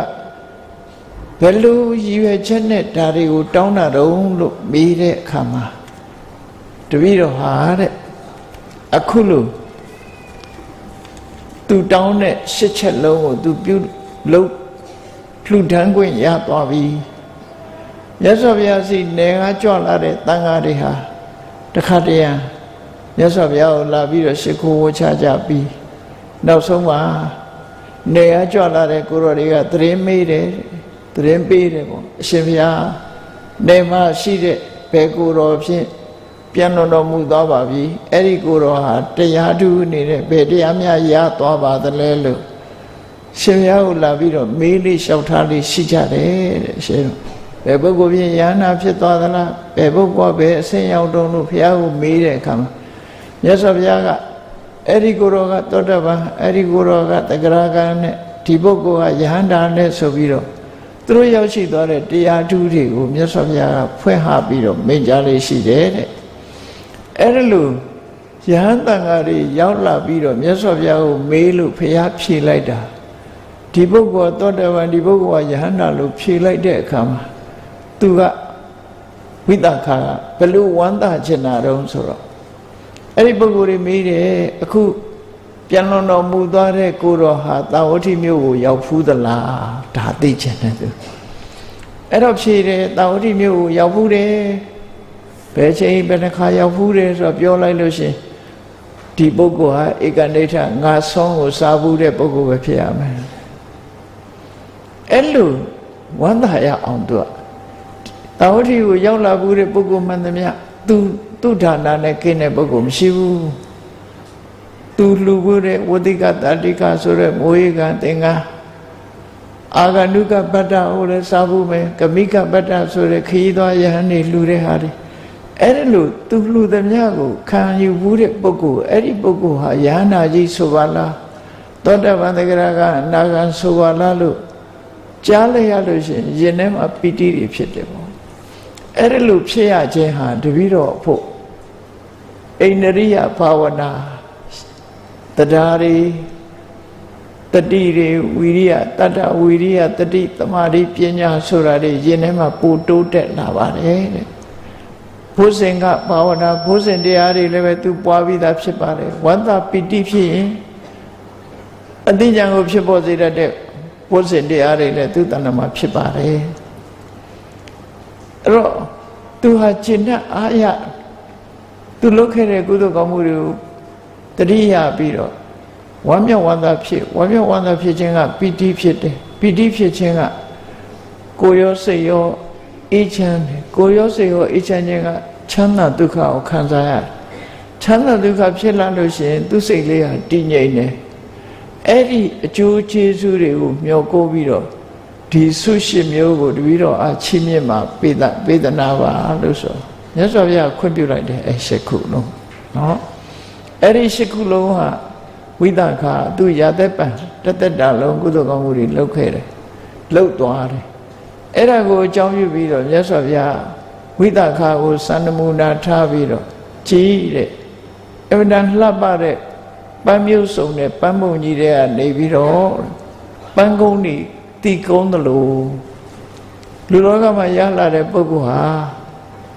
ဘယ်လိုရည်ရွယ်ချက်နဲ့ဒါတွေကိုတောင်းတာတုံးလို့မေးတဲ့အခါမှာတပည့်တော်ဟာတဲ့အခုလို့သူတောင်းတဲ့ရှစ်ချက်လုံးကိုသူပြုလုပ်လှူဒန်းခွင့်ရသွားပြီမြတ်စွာဘုရားစီနေကကြွလာတဲ့တန်ဃာတွေဟာတခါတည်းရမြတ်စွာဘုရားကိုလာပြီးတော့ရှ िख ိုးဝချကြပြီးနောက်ဆုံးမှာနေကကြွလာတဲ့ကိုရောတွေကသတင်းမေးတယ် သတင်းပေးတယ်ပေါ့အရှင်ဘုရားနေမှာရှိတဲ့ဘယ်ကိုတော်ဖြင့်ပြန်တော်တော်မူသွားပါပြီအဲ့ဒီကိုတော်ဟာတရားထုနေတဲ့ဘယ်တရားများရသွားပါသလဲလို့ရှင်ဘုရားကိုလာပြီးတော့မေးလေးလျှောက်ထားလေးရှိကြတယ်တဲ့ရှင်ဘယ်ပုဂ္ဂိုလ်ဖြင့်ယ ahanan ဖြစ်သွားသလားဘယ်ပုဂ္ဂိုလ်ဘယ်အဆင့်ရောက်တုံးလို့ဘုရားကိုမေးတဲ့အခါမှာမြတ်စွာဘုရားကအဲ့ဒီကိုတော်ကသောတပန်အဲ့ဒီကိုတော်ကတဂရကံနဲ့ဒီပုဂ္ဂိုလ်ကယဟန္တာနဲ့ဆိုပြီးတော့ သူတို့ရောက်ရှိသွားတဲ့တရားဓုတွေကိုမြတ်စွာဘုရားကဖွင့်ဟပြီးတော့မိန့်ကြားလေးရှိတယ်တဲ့အဲ့ဒါလို့ယဟန်တန်ဃာတွေရောက်လာပြီးတော့မြတ်စွာဘုရားကိုမေးလို့ဘုရားဖြေလိုက်တာဒီပုဂ္ဂိုလ်သောတပန်ဒီပုဂ္ဂိုလ်ကယဟန္တာလို့ဖြေလိုက်တဲ့အခါမှာသူကဝိတခါကဘလို့ဝမ်းသာချင်တာတုံးဆိုတော့အဲ့ဒီပုဂ္ဂိုလ်တွေမေးတယ်အခု ပြန်လွန်တော်မူသွားတဲ့ကိုတော်ဟာတာဝတိမြို့ကိုရောက်ဖူးသလားဒါသိချင်တယ်သူအဲ့တော့ဖြေတယ်တာဝတိမြို့ကိုရောက်ဖူးတယ်ဘယ်ချိန်ဘယ်နှခါရောက်ဖူးတယ်ဆိုတော့ပြောလိုက်လို့ရှင်ဒီပုဂ္ဂိုလ်ဟာဧကနိဋ္ဌငါဆုံးကိုစားဘူးတဲ့ပုဂ္ဂိုလ်ပဲဖြစ်ရမယ်အဲ့လိုဝမ်းသာရအောင်သူကတာဝတိကိုရောက်လာဘူးတဲ့ပုဂ္ဂိုလ်မှန်သမျှသူသူဌာနနဲ့ကိတဲ့ပုဂ္ဂိုလ်မရှိဘူး သူလှူဖို့တဲ့ဝတိကတတိကဆိုတဲ့မိုးရေကသင်္ကန်းအာဂနုကပတ္တဟိုလည်းစားဖို့မယ်ကမိကပတ္တဆိုတဲ့ခရီးသွားယဟန်နေလှူတဲ့ဟာတွေအဲ့ဒါလို့သူလှူသမျှကိုခံယူဘူးတဲ့ပုဂ္ဂိုလ်အဲ့ဒီပုဂ္ဂိုလ်ဟာယဟနာကြီးဆိုပါလားသောတပန်တဂရကအနာဂံဆိုပါလားလို့ကြားလိုက်ရလို့ရှိရင်ရင်ထဲမှာပီတိတွေဖြစ်တယ်ပေါ့အဲ့ဒါလို့ဖြစ်ရခြင်းဟာတပည့်တော်ဖို့အိန္ဒြိယဘာဝနာ တရားတွေတတိတွေဝီရိယတတ္တဝီရိယတတိတမာတိပညာဆိုတာတွေရင်ထဲမှာပိုတိုးတက်လာပါတယ်တဲ့ဘုဇင်ကဘာဝနာဘုဇင်တရားတွေလည်းပဲသူပွားပြီးသားဖြစ်ပါတယ်ဝန္တာပီတိဖြစ်ရင်အတိညာကိုဖြစ်ပေါ်စေတတ်တဲ့ဘုဇင်တရားတွေလည်းသူတဏ္ဍမှာဖြစ်ပါတယ်အဲ့တော့သူဟာကျင့်တဲ့အာရသူလုပ်ခဲ့တဲ့ကုသိုလ်ကောင်းမှုတွေကို တတိယပြီးတော့ဝမ်းမြောက်ဝမ်းသာဖြစ်ဝမ်းမြောက်ဝမ်းသာဖြစ်ခြင်းကပီတိဖြစ်တယ်ပီတိဖြစ်ခြင်းကကိုရောစိတ်ရောအေးချမ်းတယ်ကိုရောစိတ်ရောအေးချမ်းခြင်းကချမ်းသာဒုက္ခကိုခံစားရတယ်ချမ်းသာဒုက္ခဖြစ်လာလို့ရှိရင်သူစိတ်လေးဟာတည်ငြိမ်တယ်အဲ့ဒီအကျိုးကျေးဇူးတွေကိုမျှော်ကိုးပြီးတော့ဒီဆုရှိမျိုးကိုတပည့်တော်အချိမြင့်မှာပေဒပေဒနာပါလို့ဆိုမြတ်စွာဘုရားခွင့်ပြုလိုက်တယ်အဲရှစ်ခုလုံးနော် အဲ့ဒီရှစ်ခုလုံးဟာဝိသခာသူရသက်ပံတသက်တာလုံးကုသိုလ်ကောင်းမှုတွေလုပ်ခဲ့တယ်လှုပ်သွားတယ်အဲ့ဒါကိုအကြောင်းပြုပြီးတော့မြတ်စွာဘုရားဝိသခာကိုစံနမူနာထားပြီးတော့ကြီးတဲ့အဗဒံလှပတဲ့ပန်းမျိုးစုံတဲ့ပန်းပုံကြီးတွေကနေပြီးတော့ပန်းကုန်းတွေတီကုန်းသလိုလူလောကမှာရလာတဲ့ပုဂ္ဂိုလ်ဟာ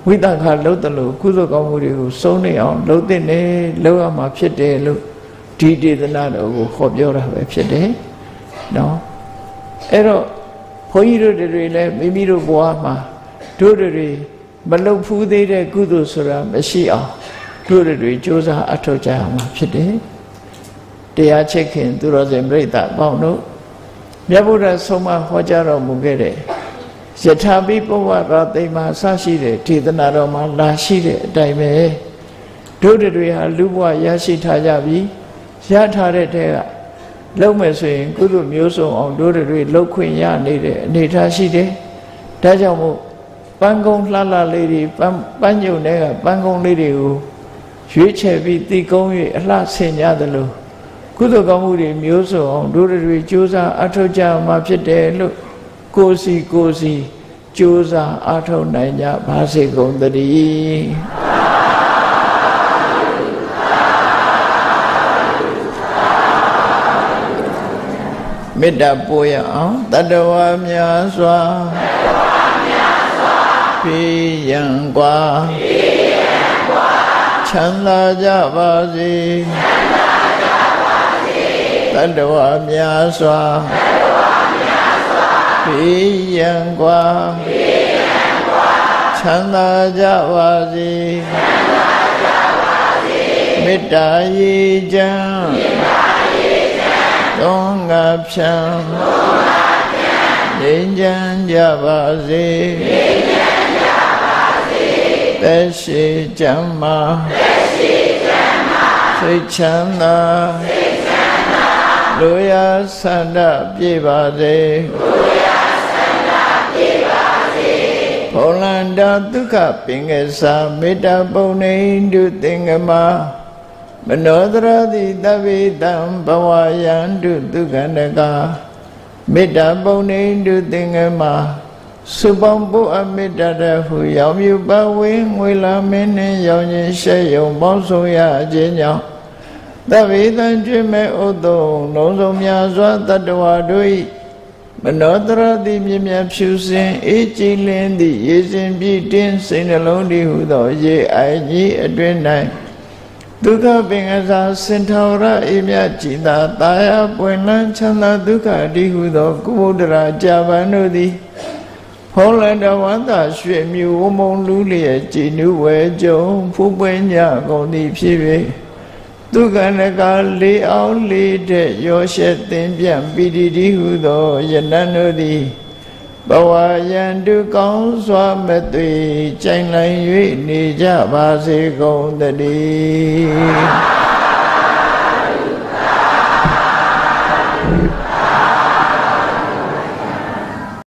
ဝိတခါလှုပ်တယ်လို့ကုသိုလ်ကောင်းမှုတွေကိုစုံနေအောင်လှုပ်တဲ့နဲ့လှုပ်ရမှာဖြစ်တယ်လို့ဒီဒေသနာတော်ကိုခေါ်ပြောတာပဲဖြစ်တယ်နော်အဲ့တော့ဘုန်းကြီးတို့တွေလည်းမိမိတို့ဘဝမှာတို့တွေမလှုပ်ဖူးသေးတဲ့ကုသိုလ်ဆိုတာမရှိအောင်တို့တွေစ조사အထောက်ကြရမှာဖြစ်တယ်တရားချစ်ခင်သူတော်စင်ပြိဿအပေါင်းတို့မြတ်ဗုဒ္ဓဆုံးမဟောကြားတော်မူခဲ့တဲ့ ယထာပိပဝရသိမဆရှိတဲ့ဒေသနာတော်မှာလာရှိတဲ့အတိုင်းပဲတို့တွေဟာလူဘဝရရှိထားကြပြီရထားတဲ့တဲကလုံးမယ်ဆိုရင်ကုသိုလ်မျိုးစုံအောင်တို့တွေလှုပ်ခွင့်ရနေတဲ့အနေထားရှိတယ်ဒါကြောင့်မို့ပန်းကုန်းလှလှလေးတွေပန်းပန်းညုံတွေကပန်းကုန်းလေးတွေကိုရွေးချယ်ပြီးတီကုန်း၍အလှဆင်ကြသလိုကုသိုလ်ကောင်းမှုတွေမျိုးစုံအောင်တို့တွေကြိုးစားအထောက်ကြမှာဖြစ်တယ်လို့ ကိုစီကိုစီကြိုးစားအထောက်နိုင်ကြပါစေကုန်သတည်းမေတ္တာပို့ရအောင်တတဝါများစွာပြေးရန်กว่าချမ်းသာကြပါစေတတဝါများစွာ ပြေးရန်กว่าချမ်းသာကြပါစေမေတ္တာရေချမ်းသုံးငါဖြံငြိမ်းချမ်းကြပါစေသက်ရှိကြမ်းမာစိတ်ချမ်းသာလူရဆန္ဒပြေပါစေ ဘုံလန္တာဒုက္ခပင်ကစားမေတ္တာပုံနေတုသင်္ကမာမနောတရတိတဗ္ဗေတံဘဝယန္တုဒုက္ခနကမေတ္တာပုံနေတုသင်္ကမစုပေါင်းပုအမေတ္တာတဟုရောင်မြူပဝေငွေလာမင်းနှင့်ရောင်ခြင်းရှဲယုံပေါင်းဆုံးရခြင်းကြောင့်တဗ္ဗေတံကျွေမဲ့ဥတုံလုံးစုံများစွာတတ္တဝါတို့၏ မနောတရတိမြင်မြဖြူစင်အေးကြည်လင်းသည့်ရေစင်ပြည့်တင်းစိတ်နှလုံးတည်ဟုသော ရေအိုင်ကြီးအတွင်၌ဒုက္ခပင်ကစားစင်ထောရအေမြကြည်သာတာယာပွင့်လန်းချမ်းသာဒုက္ခတိဟုသော ကုဗုဒ္ဓရာကြာပန်တို့သည်ဖုံးလတဝန္တာရွှေမြူဝမုံလူလျက်ကြည်နုဝဲကြုံဖူးပွင့်ညကုန်သည်ဖြစ်၍ ဒုက္ခနကလေးအောင်လေးတဲ့ရောရှက်သင်ပြန်ပိတိတိဟုသောယနန်တို့သည်ဘဝယံတုကောင်းစွာမသွေကြိုင်နိုင်၍နေကြပါစေကုန်တည်း